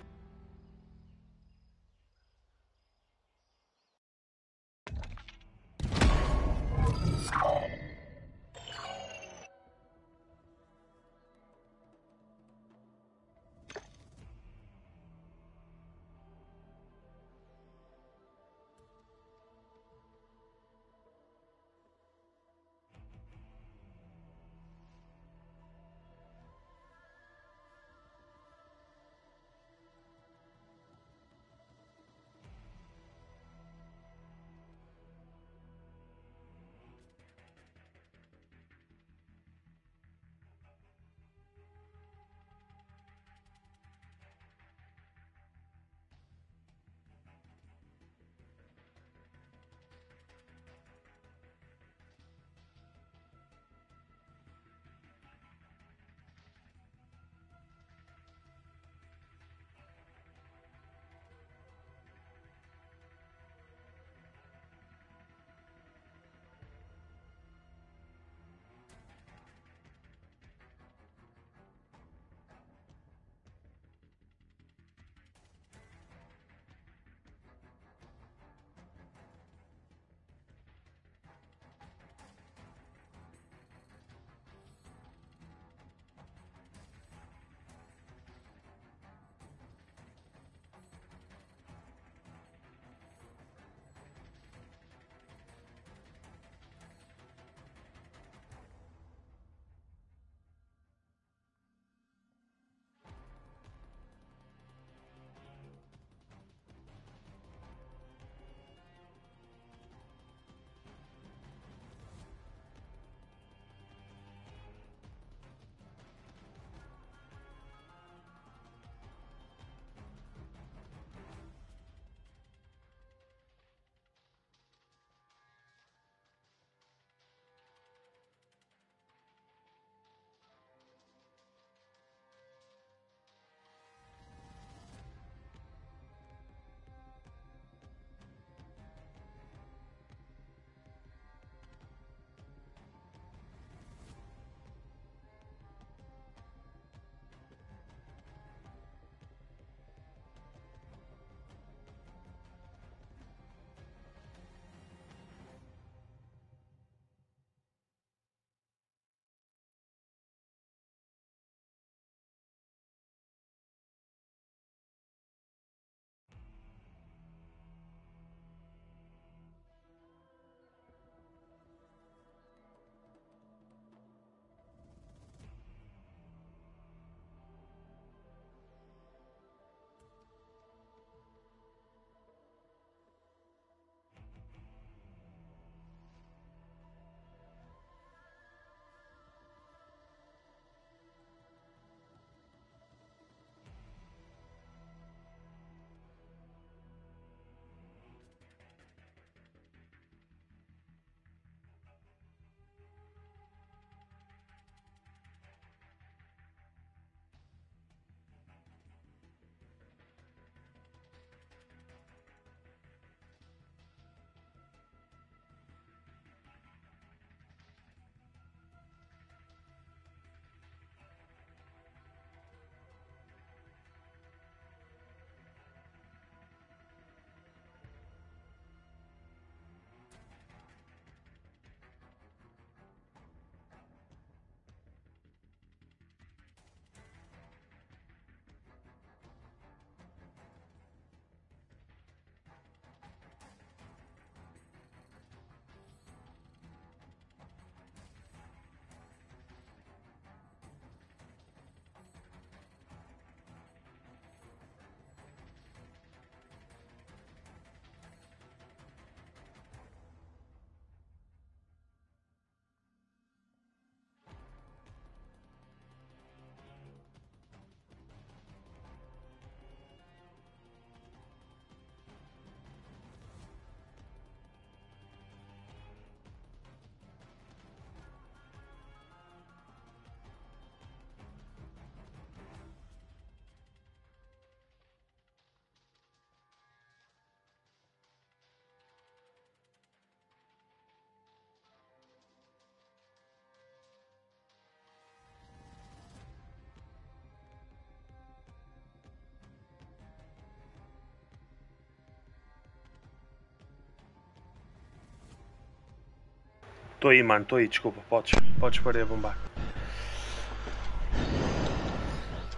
Estou aí, mano, estou aí, desculpa. Podes, podes pôr aí a bombar.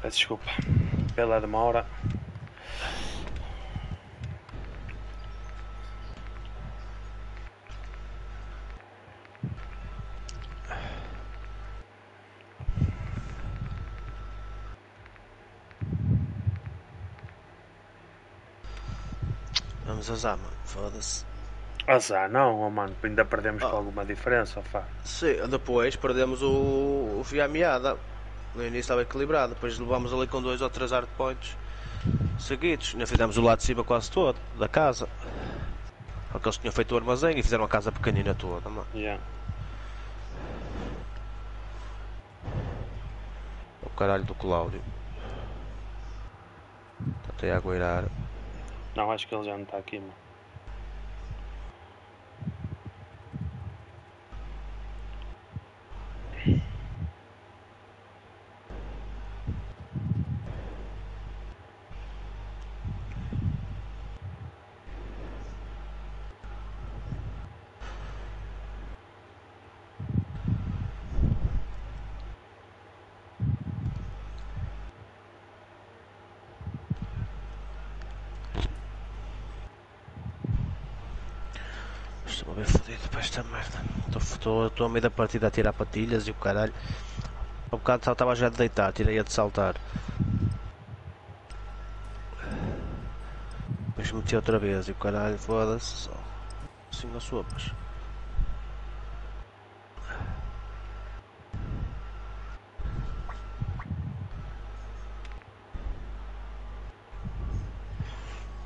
Peço desculpa pela demora. Vamos azar, mano. Foda-se. Azar, não, oh, mano, ainda perdemos Ah. com alguma diferença, ó, fá. Sim, depois perdemos o, o fio à meada. No início estava equilibrado, depois levámos ali com dois ou três hard points seguidos. Ainda fizemos o lado de cima quase todo, da casa. Porque eles tinham feito o armazém e fizeram a casa pequenina toda, mano. Yeah. O caralho do Cláudio. A agueirar. Não, acho que ele já não está aqui, mano. Estou bem fodido para esta merda. Estou- a meio da partida a tirar patilhas e o caralho. Há um bocado só estava já de deitar, tirei a de saltar. Depois meti outra vez e o caralho foda-se só. Assim as sopas.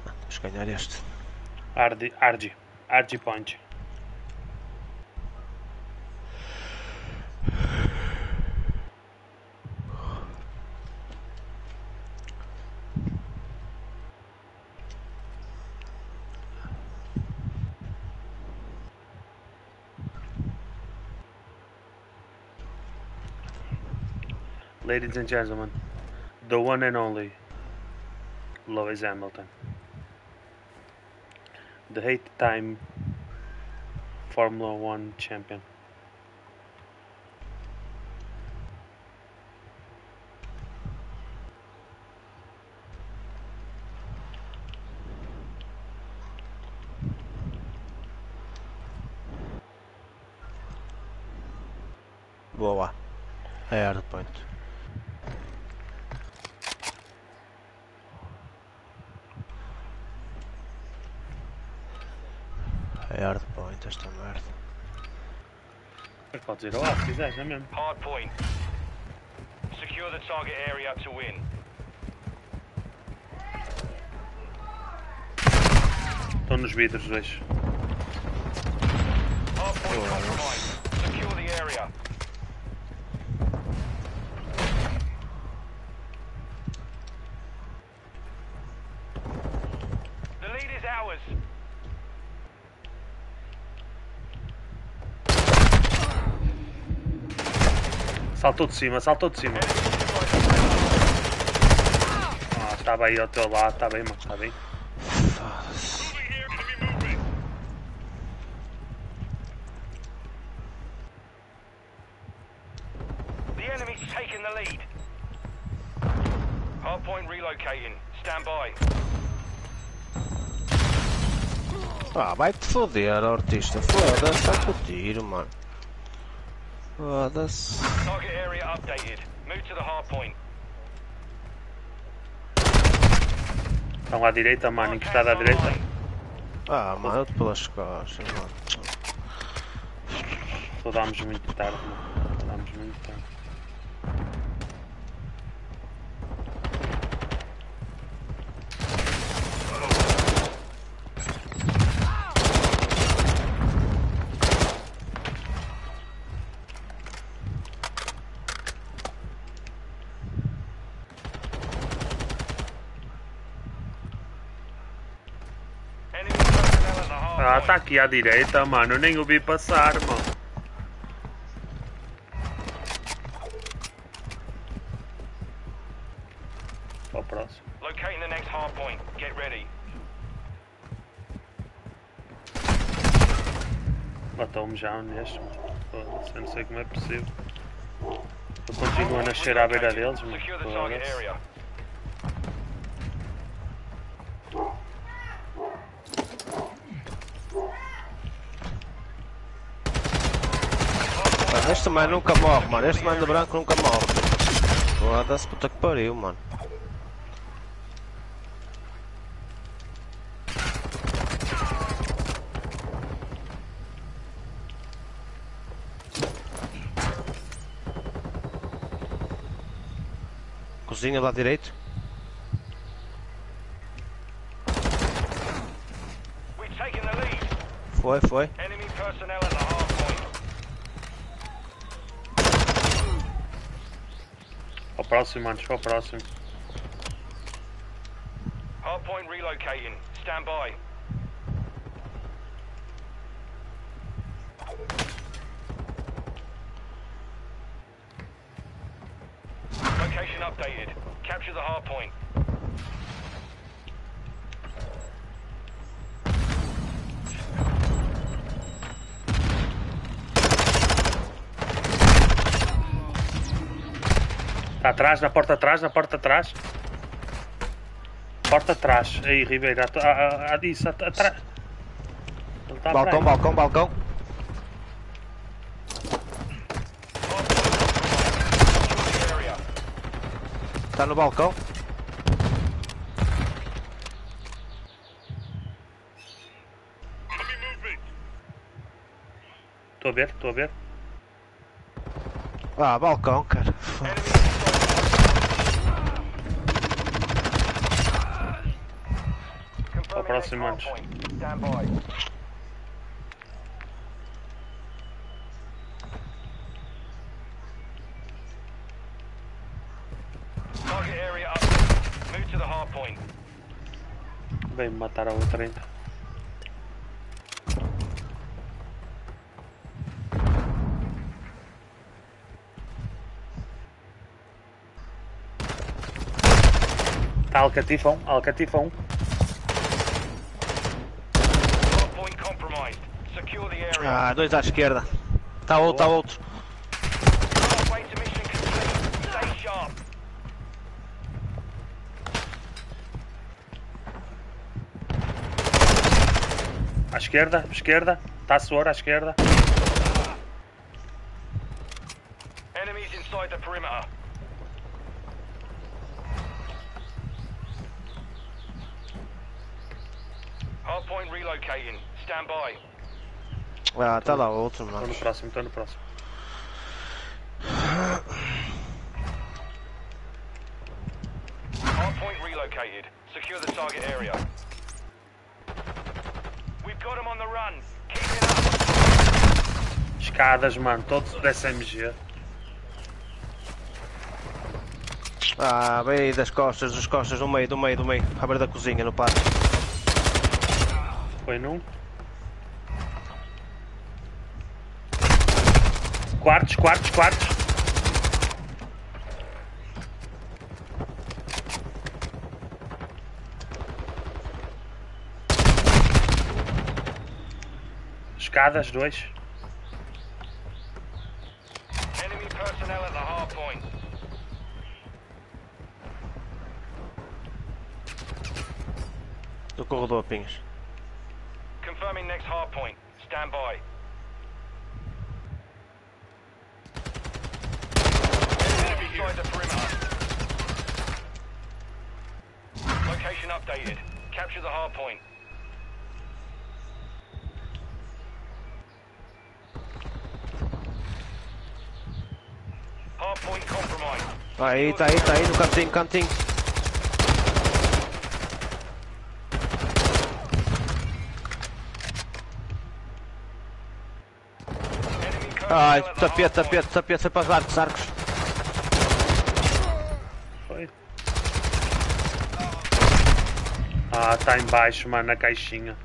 Vamos ganhar este. Ardi, Argi, Argi Punch. Ladies and gentlemen, the one and only Lewis Hamilton the eight time Formula One champion. Mas podes ir lá se quiseres, não é mesmo? Hard point. Secure the target area to win. Estão nos vidros dois. Hard point compromised. Secure the area. The lead is ours. Saltou de cima, saltou de cima. Ah, estava aí ao teu lado, está bem, mano, está bem. Foda-se. The enemy's taking the lead. Hard point relocating. Stand by. Ah, vai-te foder, artista. Foda-se, sai com o tiro, mano. Foda-se. Target area updated. Move to the hard point. Estão à direita, mano, encostado à direita. Ah, mano, eu-te pelas costas, mano. Rodámos muito tarde, mano. Rodámos muito tarde. Enemy personnel at the hard Ah, point. tá aqui à direita, mano. Eu nem o vi passar, mano. Para o próximo. Locating the next hard point. Get ready. Matou-me já neste, mano. Eu não sei como é possível. Eu continuo a nascer à beira deles, mano. Secure the target Foda-se. area. Mano, este mano nunca morre, mano. Este mano de branco nunca morre. Foda-se, puta que pariu, mano. Cozinha lá direito. Foi, foi. Enemy personnel at the hard point. Ao próximo, manos, ao próximo. Hard point relocating. Stand by. Atrás, na porta atrás, na porta atrás. Porta atrás. Aí, Ribeiro, a- a- a- isso, at- atrás. Está Balcão, balcão, balcão. Está no balcão. Estou a ver, estou a ver. Ah, balcão, cara. próximo antes. Bem, matar a outra ainda. Tá, alcatifão, alcatifão. Ah, dois à esquerda. Está outro, está outro. À esquerda, esquerda. Está a suor à esquerda. Enemies inside the perimeter. Hard point relocating. Stand by. Ah, está lá outro, Estou mano. no próximo, estou no próximo. Hard point relocated. Secure the target area. We've got him on the run. Keep it up. Escadas, mano, todos da SMG. Ah, vem aí das costas, das costas, do meio, do meio, do meio. Beira da cozinha, no pátio. Foi num. Quartos, quartos, quartos. Escadas, dois. Enemy personnel at the hard point. Do corredor, Pinhas. Confirming next hard point. Stand by. Enemy inside the perimeter. Location updated. Capture the hard point. Hard point compromised. Aí, tá aí, tá aí, no cantinho, cantinho. Ai, tapete, tapete, tapete, foi para os arcos, arcos. Foi. Ah, tá embaixo, mano, na caixinha.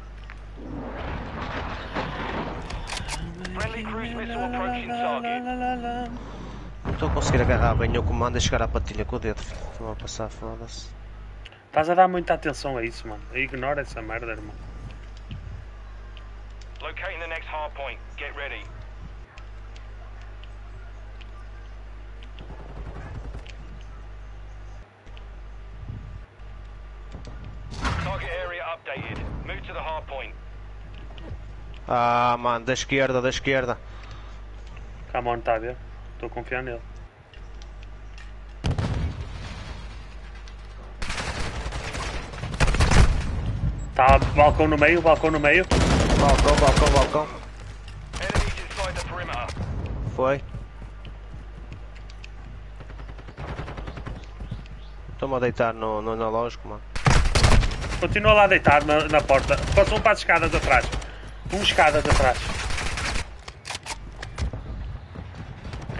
Friendly cruise missile approaching target estou a conseguir agarrar bem o comando e chegar à patilha com o dedo. Estou a passar, foda-se. Estás a dar muita atenção a isso, mano. Ignora essa merda, irmão. Locating the next hard point. Get ready. Target area updated. Move to the hard point. Ah, mano, da esquerda, da esquerda. Come on, tá a ver? Estou a confiar nele. Está balcão no meio, balcão no meio. Balcão, balcão, balcão. Foi. Estou-me a deitar no, no analógico, mano. Continua lá deitado na, na porta. Passou um para as escadas atrás. Um escadas atrás.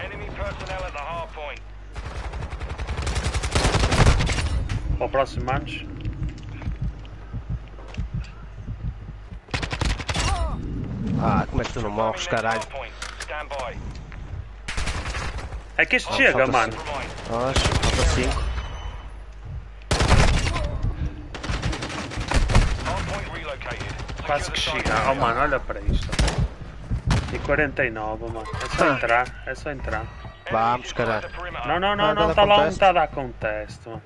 Enemy personnel at the hard point. Para o próximo manos. Ah, como é que tu não morres, caralho? É que este chega, falta mano. Remind. Nossa, falta 5. Hard point relocated. Quase que chega. Oh mano, olha para isto. E 49, mano. É só Ah. entrar, é só entrar. Vamos, caralho. Não, não, não, Ah, não, está lá acontece. está a dar conteste, mano.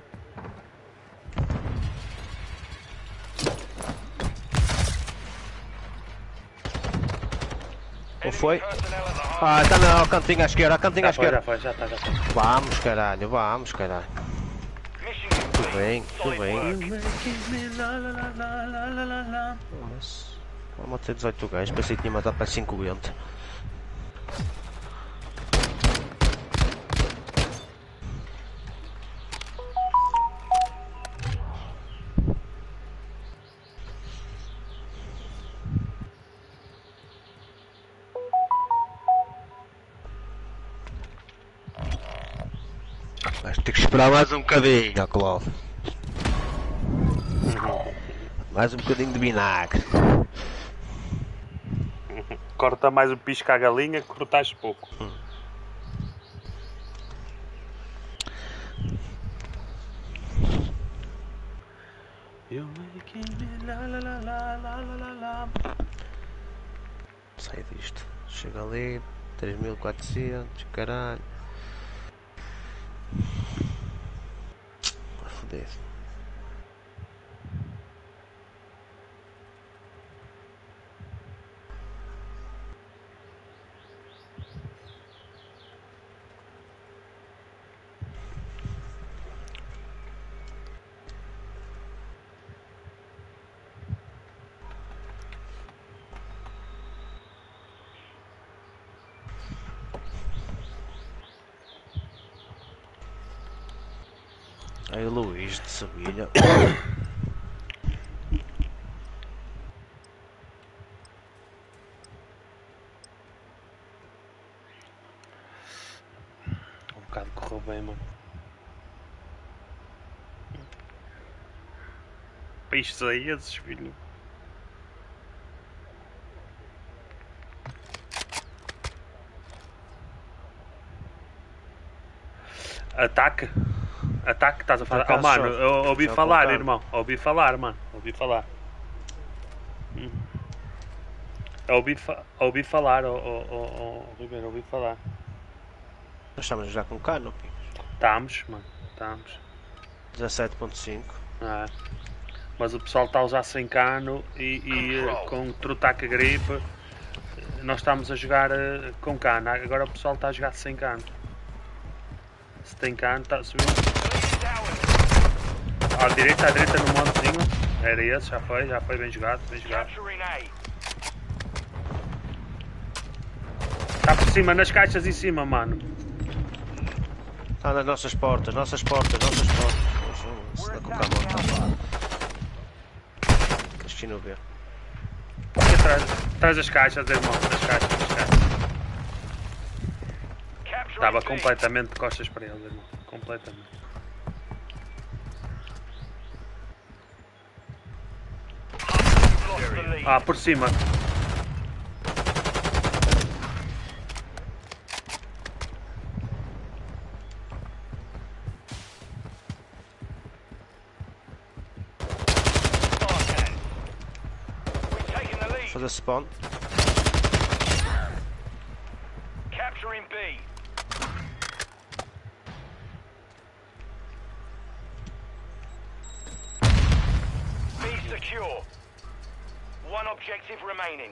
Ou foi? Ah, está no cantinho à esquerda, cantinho à Já foi, já esquerda. foi, já está. Vamos, caralho, vamos, caralho. Tudo bem, tudo bem. Mas. Vamos ter 18 gajos, pensei que tinha matado para 50. esperar mais um bocadinho, Clóvis. Mais um bocadinho de vinagre. Corta mais o pisco à galinha que cortaste pouco. Sai disto. Chega ali. 3400, caralho. martes. Luís de Sevilha. Um bocado correu bem, mano. Peixes a esses, filho. Ataque? Ataque, estás a falar? Ataque Oh, mano, eu ouvi falar, apontar. irmão. Ouvi falar, mano. Ouvi falar. Hum. Ouvi, fa ouvi falar, oh, oh, oh, oh, Ribeiro, ouvi falar. Nós estamos já com cano. Estamos, mano, estamos. 17.5. Ah, mas o pessoal está a usar sem cano e, e, eh, com trutaca gripe. Nós estamos a jogar eh, com cano. Agora o pessoal está a jogar sem cano. Se tem cano, está subindo. À direita, à direita no montezinho. Era esse, já foi, já foi bem jogado, bem jogado. A. Está por cima, nas caixas em cima, mano. Está nas nossas portas, nossas portas, nossas portas. Se dá com a mão, tá. Cristina ver. Aqui atrás, atrás das caixas, irmão, das caixas, das caixas. Estava B. completamente de costas para eles, irmão. Completamente. Ah, por cima. We've the spawn. Capturing B. B secure. Objective remaining.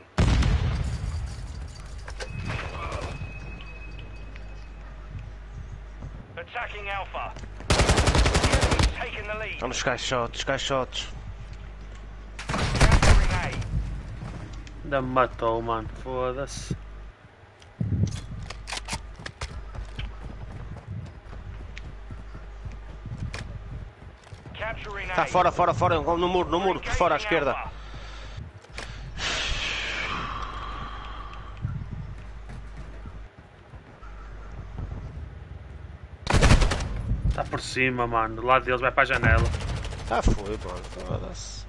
Attacking Alpha. Taken the lead. Nos caixotes, caixotes. Capturing A. Ainda me matou, mano. Foda-se. Capturing A. Está Tá fora, fora, fora, no muro, no muro, por fora à esquerda. Alpha. Está por cima, mano. Do lado deles vai para a janela. Ah, foi, mano, foda-se.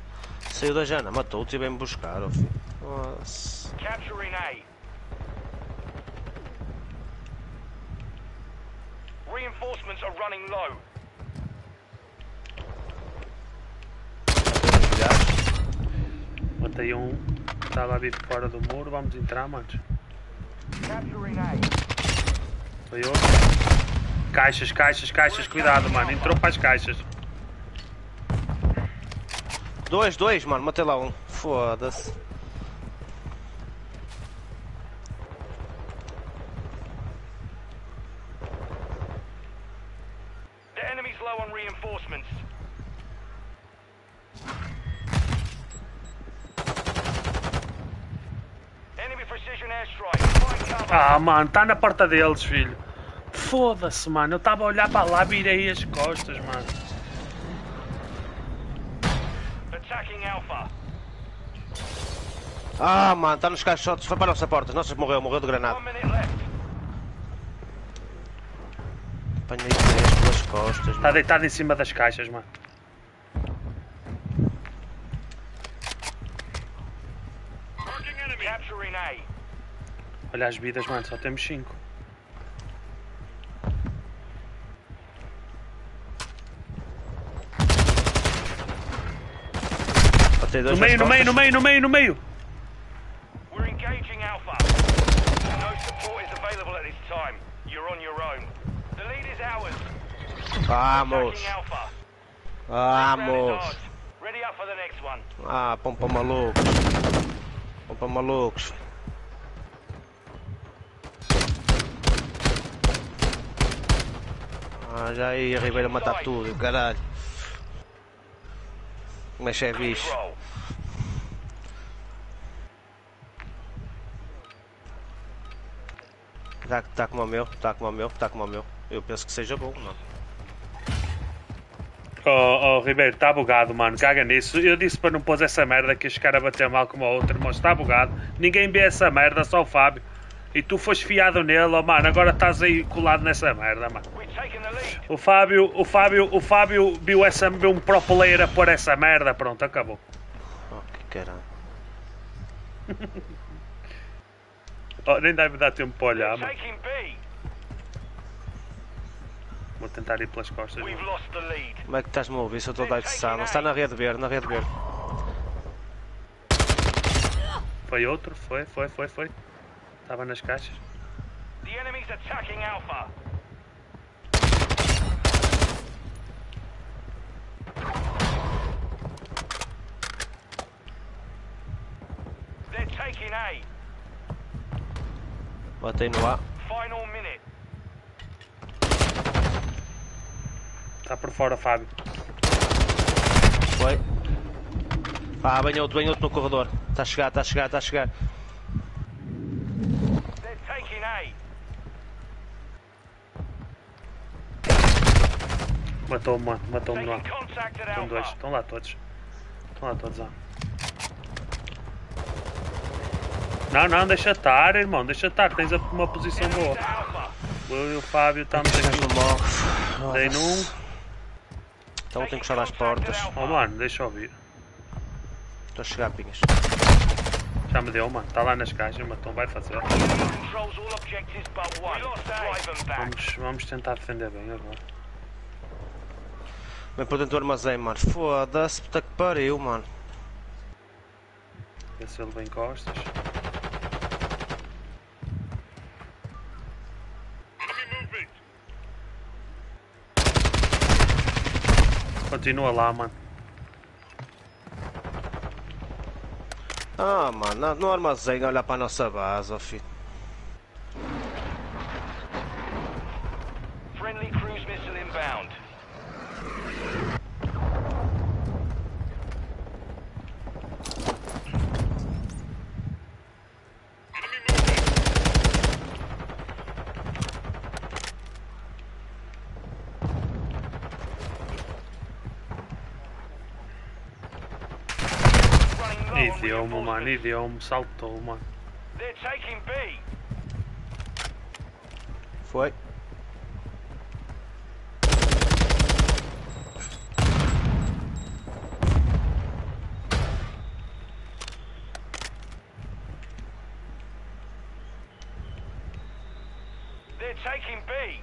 Saiu da janela, matou-te e veio-me buscar, ó filho. Foda-se. Capturing A. Reinforcements are running low. Matei um. Estava a vir fora do muro. Vamos entrar, manos. Capturing A. Foi outro. Caixas, caixas, caixas. Cuidado, mano. Entrou para as caixas. Dois, dois, mano, matei lá um. Foda-se. Ah, mano. Está na porta deles, filho. Foda-se, mano. Eu estava a olhar para lá, virei as costas, mano. Attacking Alpha. Ah, mano, está nos caixotes. Foi para a nossa porta. Nossa, morreu, morreu de granada. Apanhei três pelas costas, Está mano. deitado em cima das caixas, mano. Olha as vidas, mano. Só temos 5. Matei No dois meio, no meio, no meio, no meio, no meio. We're engaging Alpha. No support is available at this time. You're on your own. The lead is ours. Vamos. Ah, vamos. Ready up for the next one. Ah, pompa malucos. Pompa malucos. Ah, já ia a Ribeira matar tudo, caralho. Mas é bicho. Tá, tá como o meu, tá como o meu, tá como o meu. Eu penso que seja bom, não. Oh, oh, Ribeiro, está bugado, mano. Caga nisso. Eu disse para não pôr essa merda que este cara bater mal como o outro, mas está bugado. Ninguém vê essa merda, só o Fábio. E tu foste fiado nele, oh, mano. Agora estás aí colado nessa merda, mano. O Fábio, o Fábio, o Fábio viu, essa, viu um pro player a pôr essa merda, pronto, acabou. Oh, que caralho. Oh, nem deve dar tempo para olhar, B. Vou tentar ir pelas costas. We've mano. lost the lead. Como é que estás-me a ouvir se eu estou a dar de sala? Está na rede verde, na rede verde. Foi outro, foi, foi, foi, foi. Estava nas caixas. The enemy's attacking Alpha. They're taking A. Botei no A. Final minute. Está por fora, Fábio. Foi. Ah, bem outro, bem outro no corredor. Está a chegar, está a chegar, está a chegar. Matou-me, mano. Matou-me lá. Estão dois. Estão lá todos. Estão lá todos lá. Não, não, deixa estar, irmão. Deixa estar. Tens uma posição boa. Eu e o Fábio estamos aqui. morre. Dei num. Então tenho que fechar as portas. Oh, mano, deixa eu ouvir. Estou a chegar, pinhas. Já me deu, mano. Está lá nas caixas, mas então vai fazer. Vamos, vamos tentar defender bem agora. Vem por dentro do armazém, mano. Foda-se, puta que pariu, mano. Ver se ele vem costas. Continua lá, mano. Ah, mano, não armazém olha pra nossa base, ó filho. Idioma, mano, idioma, saltou, mano. B. Foi. They're taking B.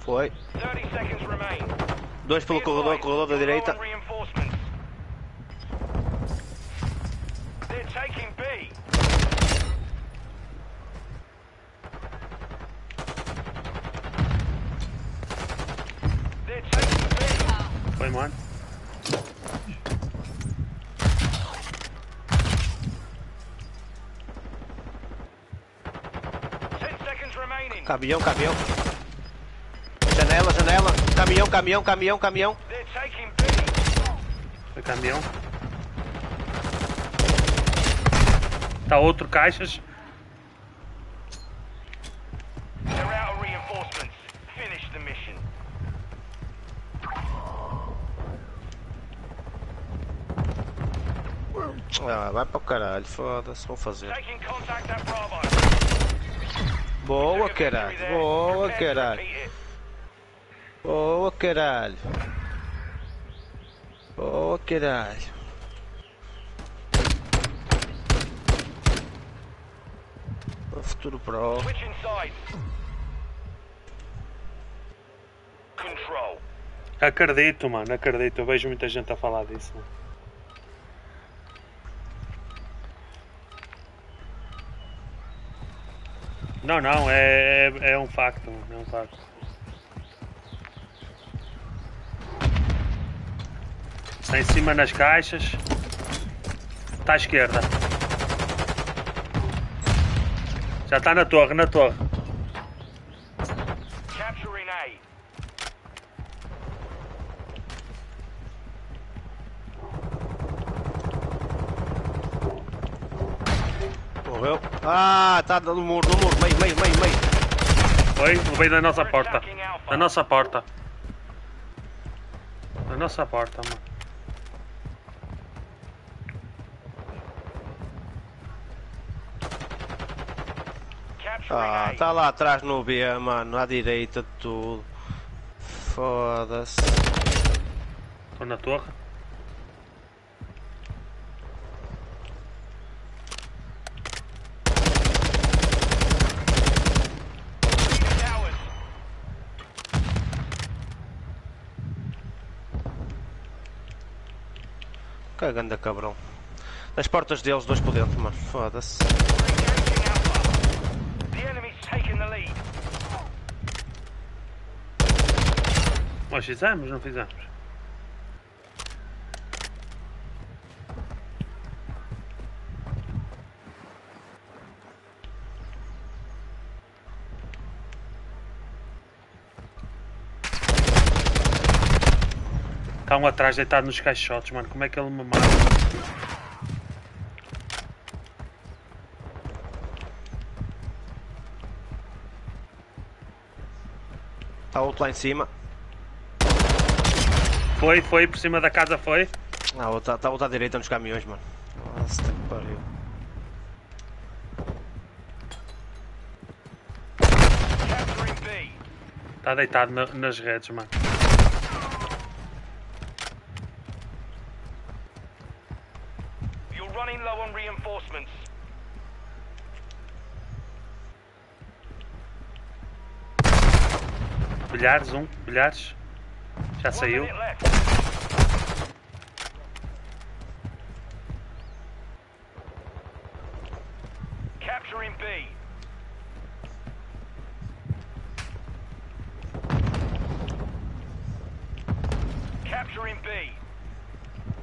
Foi. 30 seconds remain. Dois pelo corredor, corredor da direita. on Reinforcements. They're taking B. They're taking B. Foi, mano. Ten seconds remaining. Caminhão, caminhão. Janela, janela. Caminhão, caminhão, caminhão, caminhão. They're taking B. Foi caminhão. Tá outro caixas. Ah, vai para o caralho, foda-se, vou fazer. Boa, caralho, boa, caralho. Boa, caralho. Boa, caralho. O futuro pro. Acredito, mano, acredito. Eu vejo muita gente a falar disso. Mano. Não, não, é, é, é um facto, mano, é um facto. Está em cima nas caixas. Está à esquerda. Já está na torre, na torre. Capturing A. Morreu. Ah, tá no muro, no muro, meio, meio, meio, meio. Foi, veio da nossa porta. Da nossa porta. Da nossa porta, mano. Capturing Ah, A. tá lá atrás no B, mano, à direita de tudo. Foda-se. Estou na torre. Towers. Caganda cabrão. Nas portas deles, dois por dentro, mano. Foda-se. Engaging Alpha. The enemy's taken the lead. Nós fizemos, não fizemos? Está um atrás deitado nos caixotes, mano. Como é que ele me mata? Tá outro lá em cima. Foi, foi, por cima da casa foi. Ah, outro, tá outro à direita nos caminhões, mano. Nossa, que pariu. Está deitado na- nas redes, mano. You're running low on reinforcements. Bilhares, um, bilhares. Já saiu. Capturing B. Capturing B.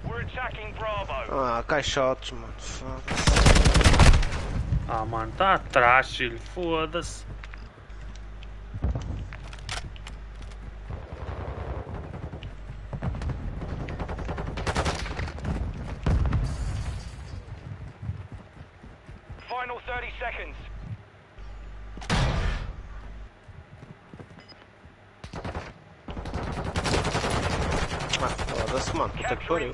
We're attacking Bravo. Ah, caixotes, mano. Foda-se. Ah, mano, tá atrás, filho. Foda-se. Final 30 seconds. Ah, foda-se, mano. Puta que pariu.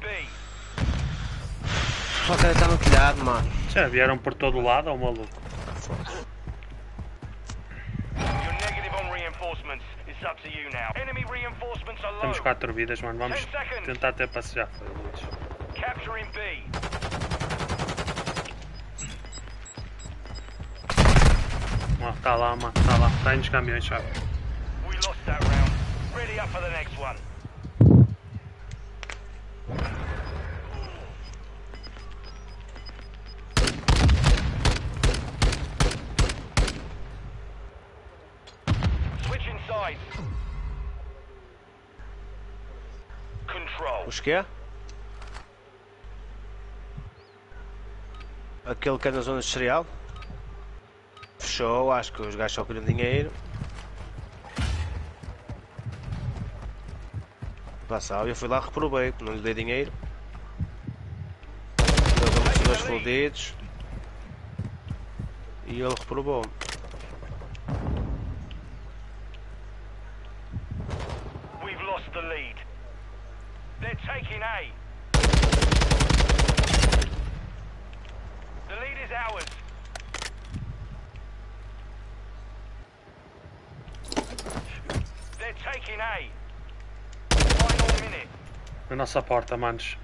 Só quero estar no telhado, mano. Já vieram por todo lado, ó maluco. Low. Temos quatro vidas, mano. Vamos tentar até passear. Capturing B. Ó, tá lá, mano. Tá lá. Tá indo os caminhões, já. We lost that round. Ready up for the next one. Switching sides. Control. Os quê? Aquele que é na zona industrial? Fechou, acho que os gajos só queriam dinheiro. Passava, eu fui lá reprovei, não lhe dei dinheiro. Deu amortecedores fundidos. E ele reprovou-me. We've lost the lead. They're taking A. The lead is ours. They're taking A. Final minute. Na nossa porta, manos.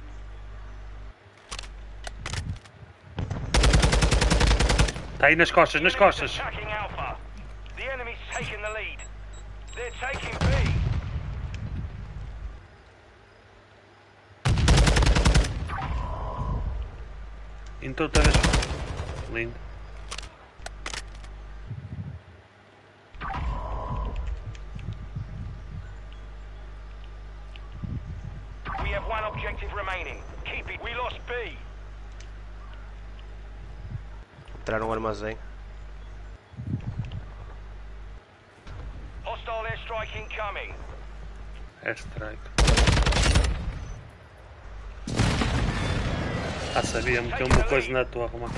Tá aí nas costas, nas costas. Attacking Alpha. The enemy's taking the lead. They're taking B. Então outra vez. Lindo. We have one objective remaining. Keep it. We lost B. Entraram no armazém. Hostile airstrike incoming. Airstrike. Ah, sabia, meteu uma coisa na mano.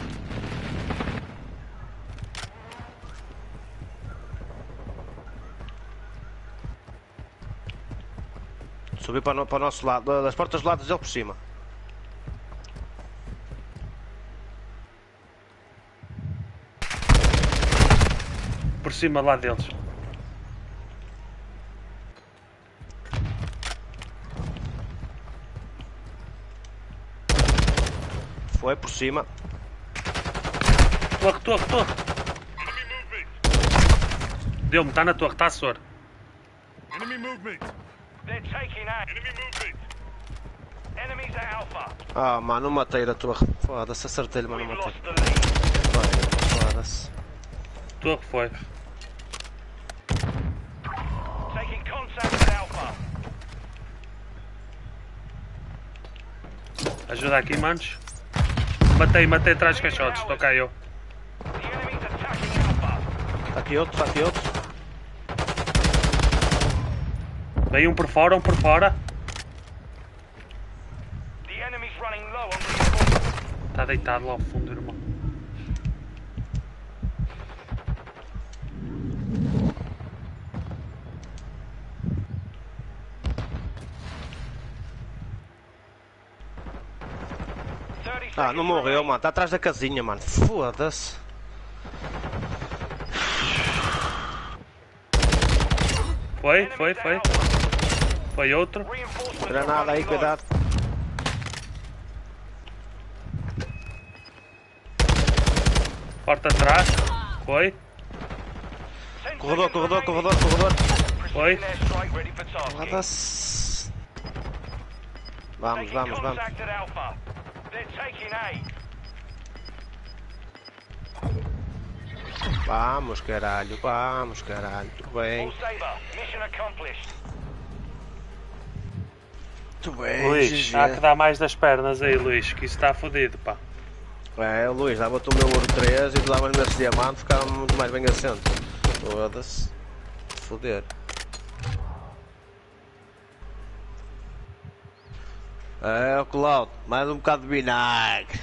Subi para, no- para o nosso lado, das portas do lado dele por cima. Por cima lá deles. Foi por cima. Torre, torre, torre. Deu-me, está na torre, está a sor. Enemy movement. They're taking A. Enemy movement. Enemies at Alpha. Ah, mano, não matei da torre. Foda-se, acertei-lhe, mas não matei. Foda-se. Torre foi. Taking contact with Alpha. Ajuda aqui, manos. Matei, matei atrás dos caixotes. Estou cá eu. Está aqui outro, está aqui outro. Vem um por fora, um por fora. Está deitado lá ao fundo, irmão. Ah, não morreu, mano. Está atrás da casinha, mano. Foda-se. Foi, foi, foi. Foi outro. Granada aí, cuidado. Porta atrás. Foi, Corredor, corredor, corredor, corredor. Precision Oi. airstrike ready for tasking. Foda-se. Vamos, vamos, vamos. Vamos, caralho. Vamos, caralho. Tudo bem. Muito bem, Luís, há que dar mais das pernas aí, Luís, que isso está fodido, pá. É, Luís, dava-te o meu ouro 3 e tu davas-me esse diamante, ficava muito mais bem assento. Foda-se. Foder. É, o Cloud, mais um bocado de vinagre.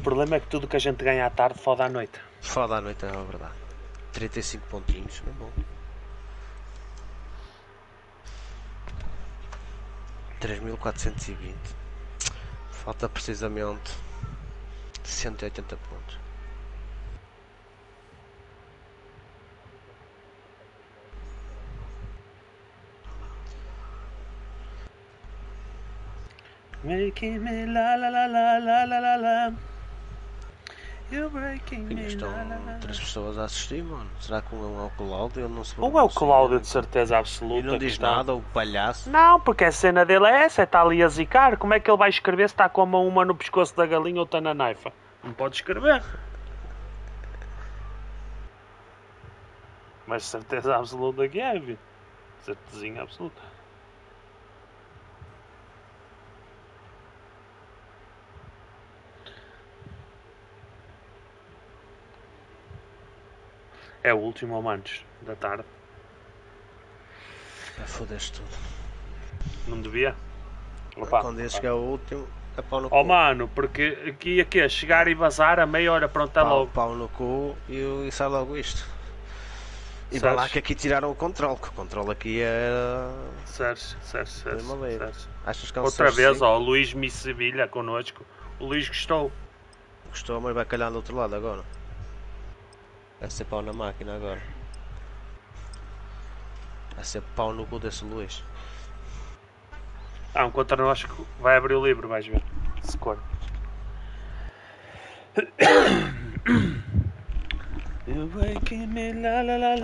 O problema é que tudo que a gente ganha à tarde fode à noite. Foda à noite, é verdade. 35 pontinhos, não é bom. 3420. Falta precisamente 180 pontos. Making me la la la la la la la estão três pessoas a assistir, mano. Será que um é o Cláudio? Ele não se Ou é o. Cláudio de certeza absoluta. E não diz está- nada, o palhaço. Não, porque a cena dele é essa, é está ali a zicar. Como é que ele vai escrever se está com uma, uma no pescoço da galinha ou está na naifa? Não pode escrever. Mas certeza absoluta que é, vi. Certezinha absoluta. É o último amantes da tarde. Ah, Fodeste tudo. Não devia? Opa. Quando esse chegar o último, é pau no cu. Oh mano, porque aqui aqui é chegar e vazar a meia hora pronto está pau, logo. pau no cu e, e sai logo isto. E vai lá que aqui tiraram o controle, que o controle aqui era. Sérgio, Sérgio, Sérgio. Achas que é um Outra vez, sim? ó, o Luís Me Sevilha connosco. O Luís gostou. Gostou, mas vai calhar do outro lado agora. Vai ser pau na máquina agora. Vai ser pau no cu desse Luís. Ah, um contra nós que vai abrir o livro, vais ver. Se cor.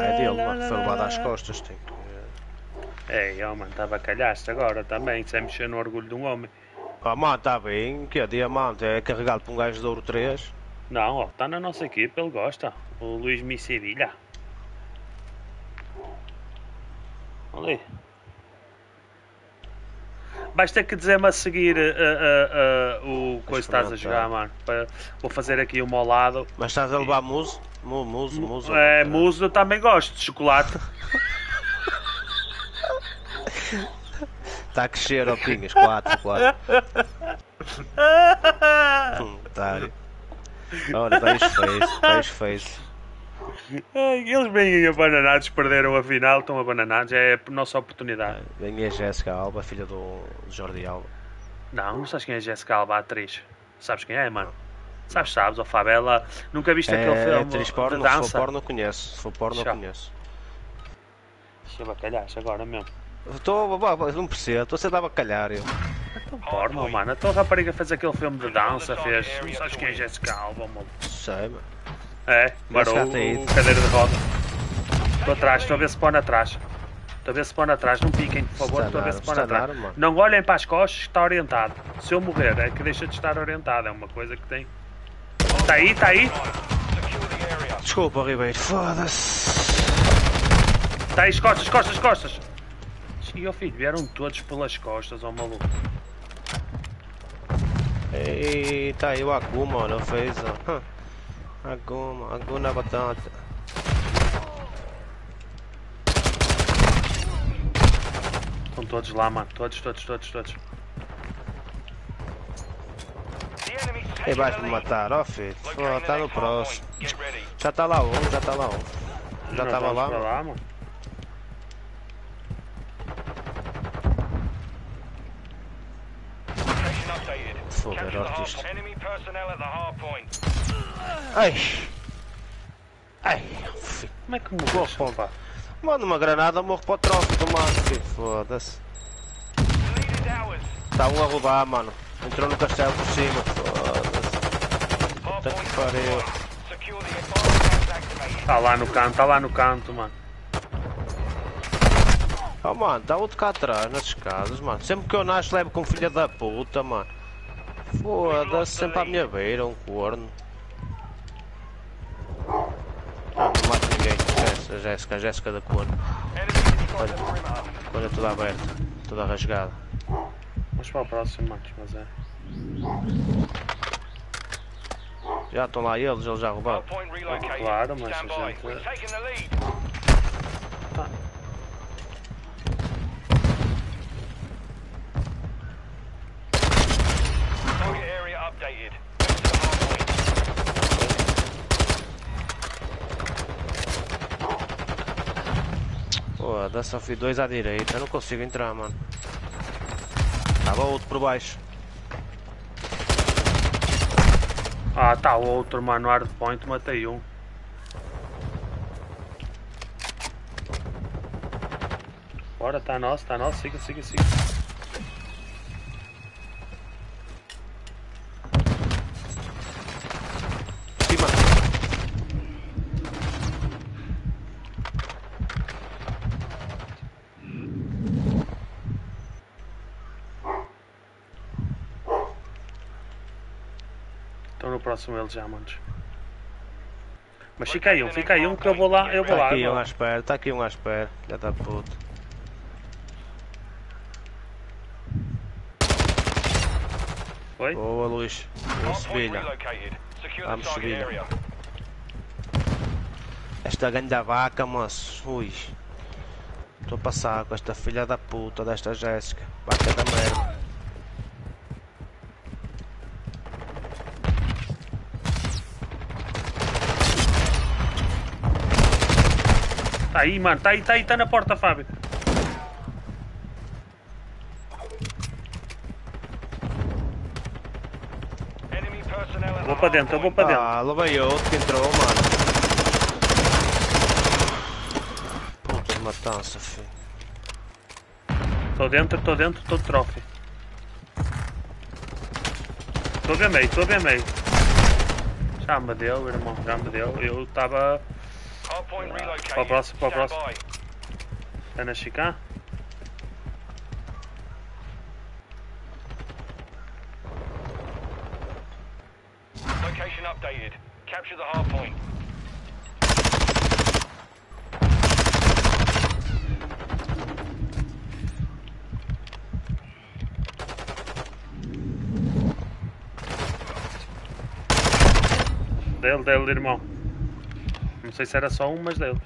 É dele, mano. Foi levado às costas. Tem que... É, ó, mano, estava calhaste agora também. Sem mexer no orgulho de um homem. Ah, mano, está bem. Que é diamante? É carregado por um gajo de ouro 3. Não, ó, está na nossa equipe, ele gosta. O Luís Me Sevilha. Ali. Vais ter que dizer-me a seguir uh, uh, uh, o coisa que estás a jogar, mano. Vou fazer aqui uma ao lado. Mas estás a levar muso? Mu, muso, muso. É, muso eu também gosto de chocolate. Está a crescer, ó pinhas. 4, 4. Hum, otário. Olha, vais feio, vais. Ai, Eles bem abananados, perderam a final, estão abananados. É a nossa oportunidade. Vem a Jéssica Alba, filha do Jordi Alba. Não, não sabes quem é a Jessica Alba, a atriz. Sabes quem é, mano? Sabes, sabes, ó Fabela. Nunca viste aquele É, filme atriz de porno, se for dança? porno conheço. Se for porno Já. conheço. Deixa eu bacalhar agora mesmo. Estou, não percebo, estou a ser dar bacalhar eu. Porno, mano. A tua rapariga fez aquele filme de dança, fez. Não sabes quem é a Jessica Alba, mano? Sei, mano. É, o ido. cadeira de roda. Estou atrás, estou a ver se põe atrás. Estou a ver se põe atrás, não piquem, por favor, estou a ver se põe atrás. Não olhem para as costas, está orientado. Se eu morrer, é que deixa de estar orientado, é uma coisa que tem. Está aí, está aí. Desculpa, Ribeiro. Foda-se. está aí, costas, costas, costas. E ó filho, vieram todos pelas costas, ó maluco. Eita, aí o Aguma, mano, fez, ó. Hã. Aguma, Aguna batata. Estão todos lá, mano. Todos, todos, todos, todos. Ei, the me matar, ó filho. Ó, tá no próximo. Já tá lá um, já tá lá um. Já Nós tava lá, lá, mano. Foder artista. Ai! Ai! Como é que mudou a pomba? Manda uma granada, morro para o tronco do mano. Foda-se. Está um a roubar, mano. Entrou no castelo por cima. Foda-se. Puta que pariu. Tá lá no canto, tá lá no canto, mano. Oh mano, dá outro cá atrás nas escadas, mano. Sempre que eu nasço levo com filha da puta, mano. Foda-se, sempre à minha beira, um corno. Ah, não mata ninguém, esquece. A Jéssica, a Jéssica da corno. Perimeter. Olha toda aberta, toda rasgada. Vamos para o próximo, manos, mas é. Já estão lá eles, eles já roubaram. Claro, mas a gente- taking the lead. Target area updated. Hardpoint. Foda, só fui dois à direita, eu não consigo entrar, mano. Estava outro por baixo. Ah, tá o outro, mano. Hardpoint, matei um. Bora, tá nosso, tá nosso. Siga, siga, siga. Próximo eles já, manos. Mas fica aí um, fica aí um que eu vou lá, eu vou Está lá. aqui um à espera, está aqui um à espera. Já está puto. Foi? Boa, Luís. Vamos, target Sevilha. area. Esta grande vaca, moço. Ui. Estou a passar com esta filha da puta desta Jéssica. Vaca da merda. Tá aí, mano. Tá aí, tá aí, tá na porta, Fábio. Enemy personnel at Vou para dentro, eu vou para dentro. Ah, levei outro que entrou, mano. Puta matança, filho. Tô dentro, tô dentro, tô de trophy. Tô bem meio, tô bem meio. Já me deu, irmão, já me deu. Eu estava O próximo, Stand próximo. a na Chica. Location updated. Capture the hardpoint. Dele, dele, irmão. Não sei se era só um, mas dele.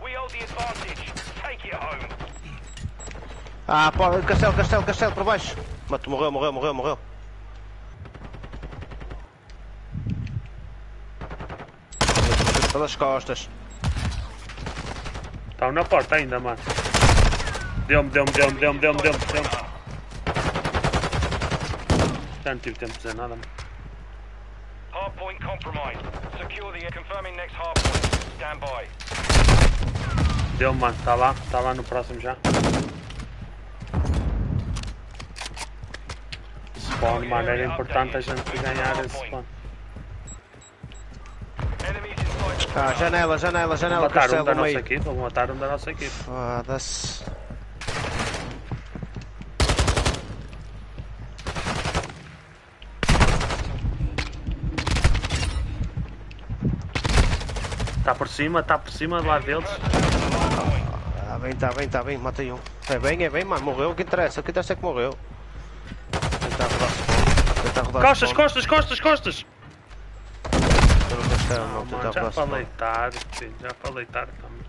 We hold the advantage. Take it home. Ah, pô, castelo, castelo, castelo, por baixo. Mato, morreu, morreu, morreu, morreu. Pelas costas. Estão na porta ainda, mano. Deu-me, deu-me, deu-me, deu-me, deu-me, deu-me. deu-me. Já não tive tempo de dizer nada, mano. Hardpoint compromised. Secure the confirming next hardpoint. Stand by. Deu-me, mano. Está lá, está lá no próximo já. Spawn, mano. Era importante a gente ganhar esse spawn. Ah, janela, janela, janela, Mataram um castelo da no nossa meio. equipe, vou matar um da nossa equipe. Foda-se. Está por cima, está por cima do lado deles. Ah, bem, tá bem, tá bem, matei um. É bem, é bem, mano, morreu, o que interessa, o que interessa é que morreu. Tentar rodar tentar rodar Costas, costas, costas, costas! No castelo, não, Mano, tentar já falei tarde, filho, já falei tarde também.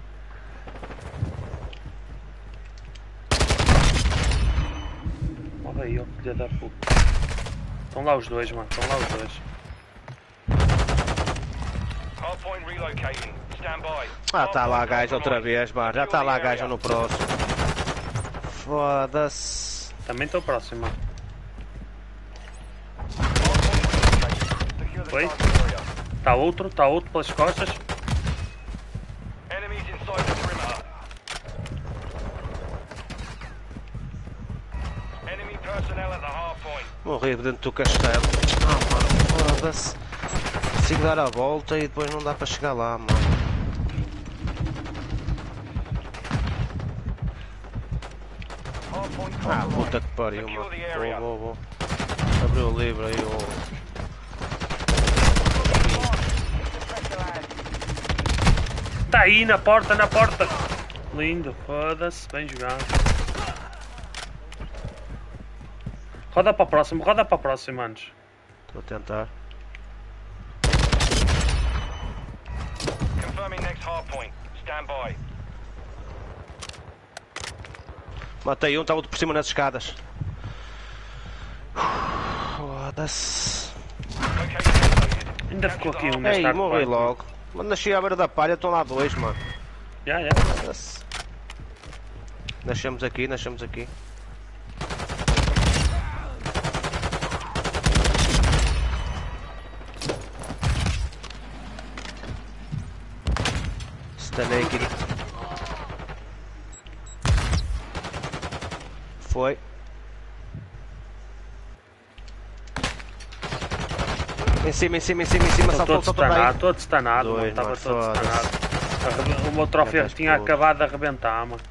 Morre aí, ó, filha da puta. Estão lá os dois, mano, estão lá os dois. Hardpoint relocating. Stand by. Ah, tá lá gajo outra vez, mano, já tá lá area. no próximo. Foda-se. Também estou próximo, Foi? Está outro, está outro pelas costas. Enemies inside the perimeter. Enemy personnel at the hardpoint. Morri dentro do castelo. Ah, mano, foda-se consigo dar a volta e depois não dá para chegar lá, mano. Ah, puta que pariu, mano. Boa, boa, boa. Abriu o livro aí, o... Tá aí na porta, na porta. Lindo, foda-se, bem jogado. Roda para a próxima, roda para a próxima, antes. Estou a tentar. Matei um, está outro por cima nas escadas. Foda-se. Ainda ficou aqui um neste Ei, morri logo. Mas nasci à beira da palha, estão lá dois, mano. Já, já. Foda-se. Nascemos aqui, nascemos aqui. Foi. Em cima, em cima, em cima, em cima, saltou, todo saltou estanado, todo estanado, mano. Estava todo estanado. O meu troféu tinha acabado de arrebentar, mano.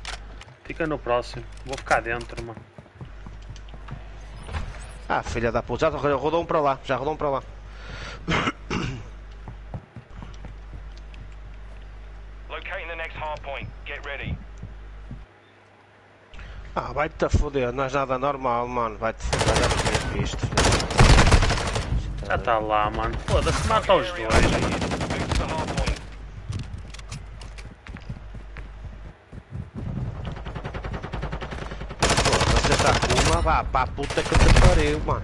Fica no próximo. Vou ficar dentro, mano. Ah, filha da puta, já rodou um para lá, já rodou um para lá. Locating the next hardpoint. Get ready. Ah, vai-te a foder, não és nada normal, mano. Vai-te foder, já percebi isto. Já está lá, mano. Foda-se, mata os dois. você tá com uma, vá, pá, puta que te pariu, mano.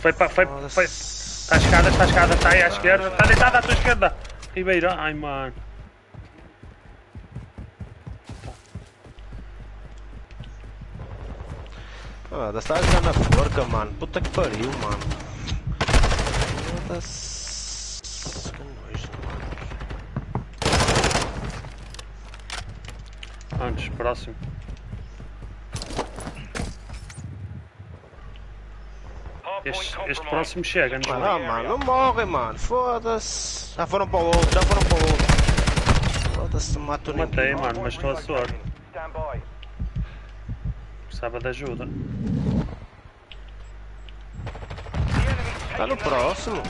Foi para. Foi, foi. Está à escada, está à escada, está aí à esquerda. Está deitado à tua esquerda. Ribeiro, ai, mano. Ah, da estás já na forca, mano. Puta que pariu, mano. Foda-se. Que nojo, mano. Antes, próximo. Este, este próximo chega, nos Ah, mano, não morre, mano. Foda-se. Já foram para o outro, já foram para o outro. Foda-se, mato Matei, ninguém. mano, mas estou a suor. Precisava de ajuda. Está no próximo.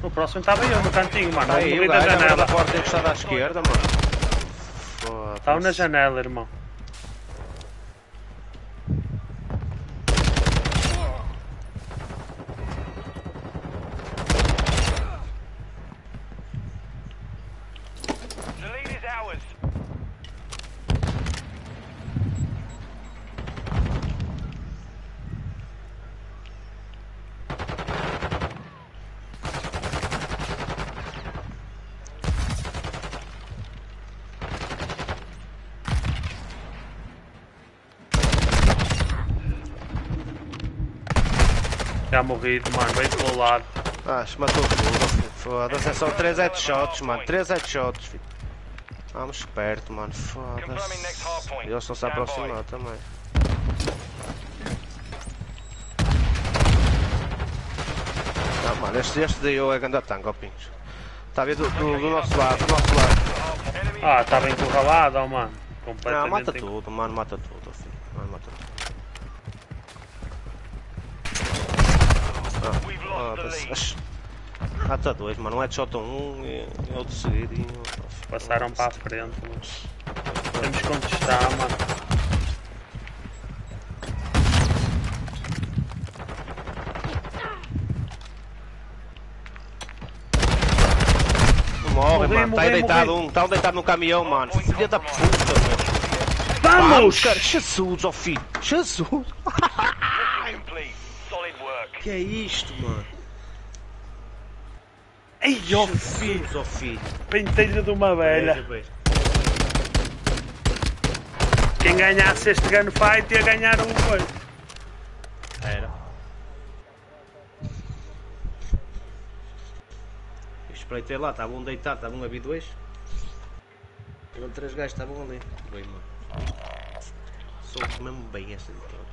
No próximo estava eu, no cantinho, mano. Não aí o da beira janela. porta encostado à esquerda, mano. Estava na janela, irmão. Já morri, mano. Veio pelo lado. Ah, se matou tudo. Foda-se, é só 3 headshots, mano. 3 headshots, filho. Vamos perto, mano. Foda-se. Eles Stand by. aproximar também. Não, mano, este, este daí é ganda tango, ó Pinhos. Está a ver do, do, do nosso lado, do nosso lado. Ah, estava encurralado, oh, mano. Não, mata tudo, mano, mata tudo, filho. Mano, mata tudo. Ash. Mata dois, mano. Um headshot a um e e outro seguidinho. Passaram para a frente, mano. Temos que contestar, mano. Não morre, Morri, mano. Tá aí morri, deitado um. Tá um deitado no caminhão, mano. Filha da puta, meu. Vamos! cara. Jesus, ó filho. Jesus. Que é isto, mano? Ei, ó filho! Jesus, ó filho. Pentelho de uma velha. Quem ganhasse este gunfight ia ganhar um coisa. Era. Espreitei lá, estavam um deitado, estavam a vir dois. Eram três gajos, estavam ali. Bem, mano. Soube mesmo bem esta vitória.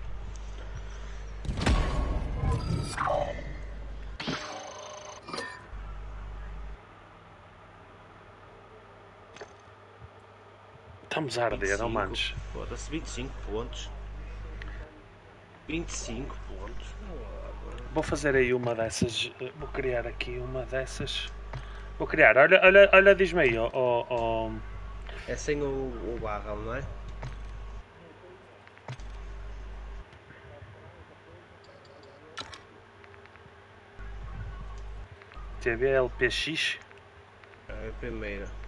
Estamos a arder, 25, manos. Foda-se, 25 pontos. 25 pontos. Vou fazer aí uma dessas. eh, Vou criar aqui uma dessas. Vou criar. Olha, olha, olha diz-me aí, ó. ó, ó. É sem o, o barrel, não é? TVLPX. É a primeira.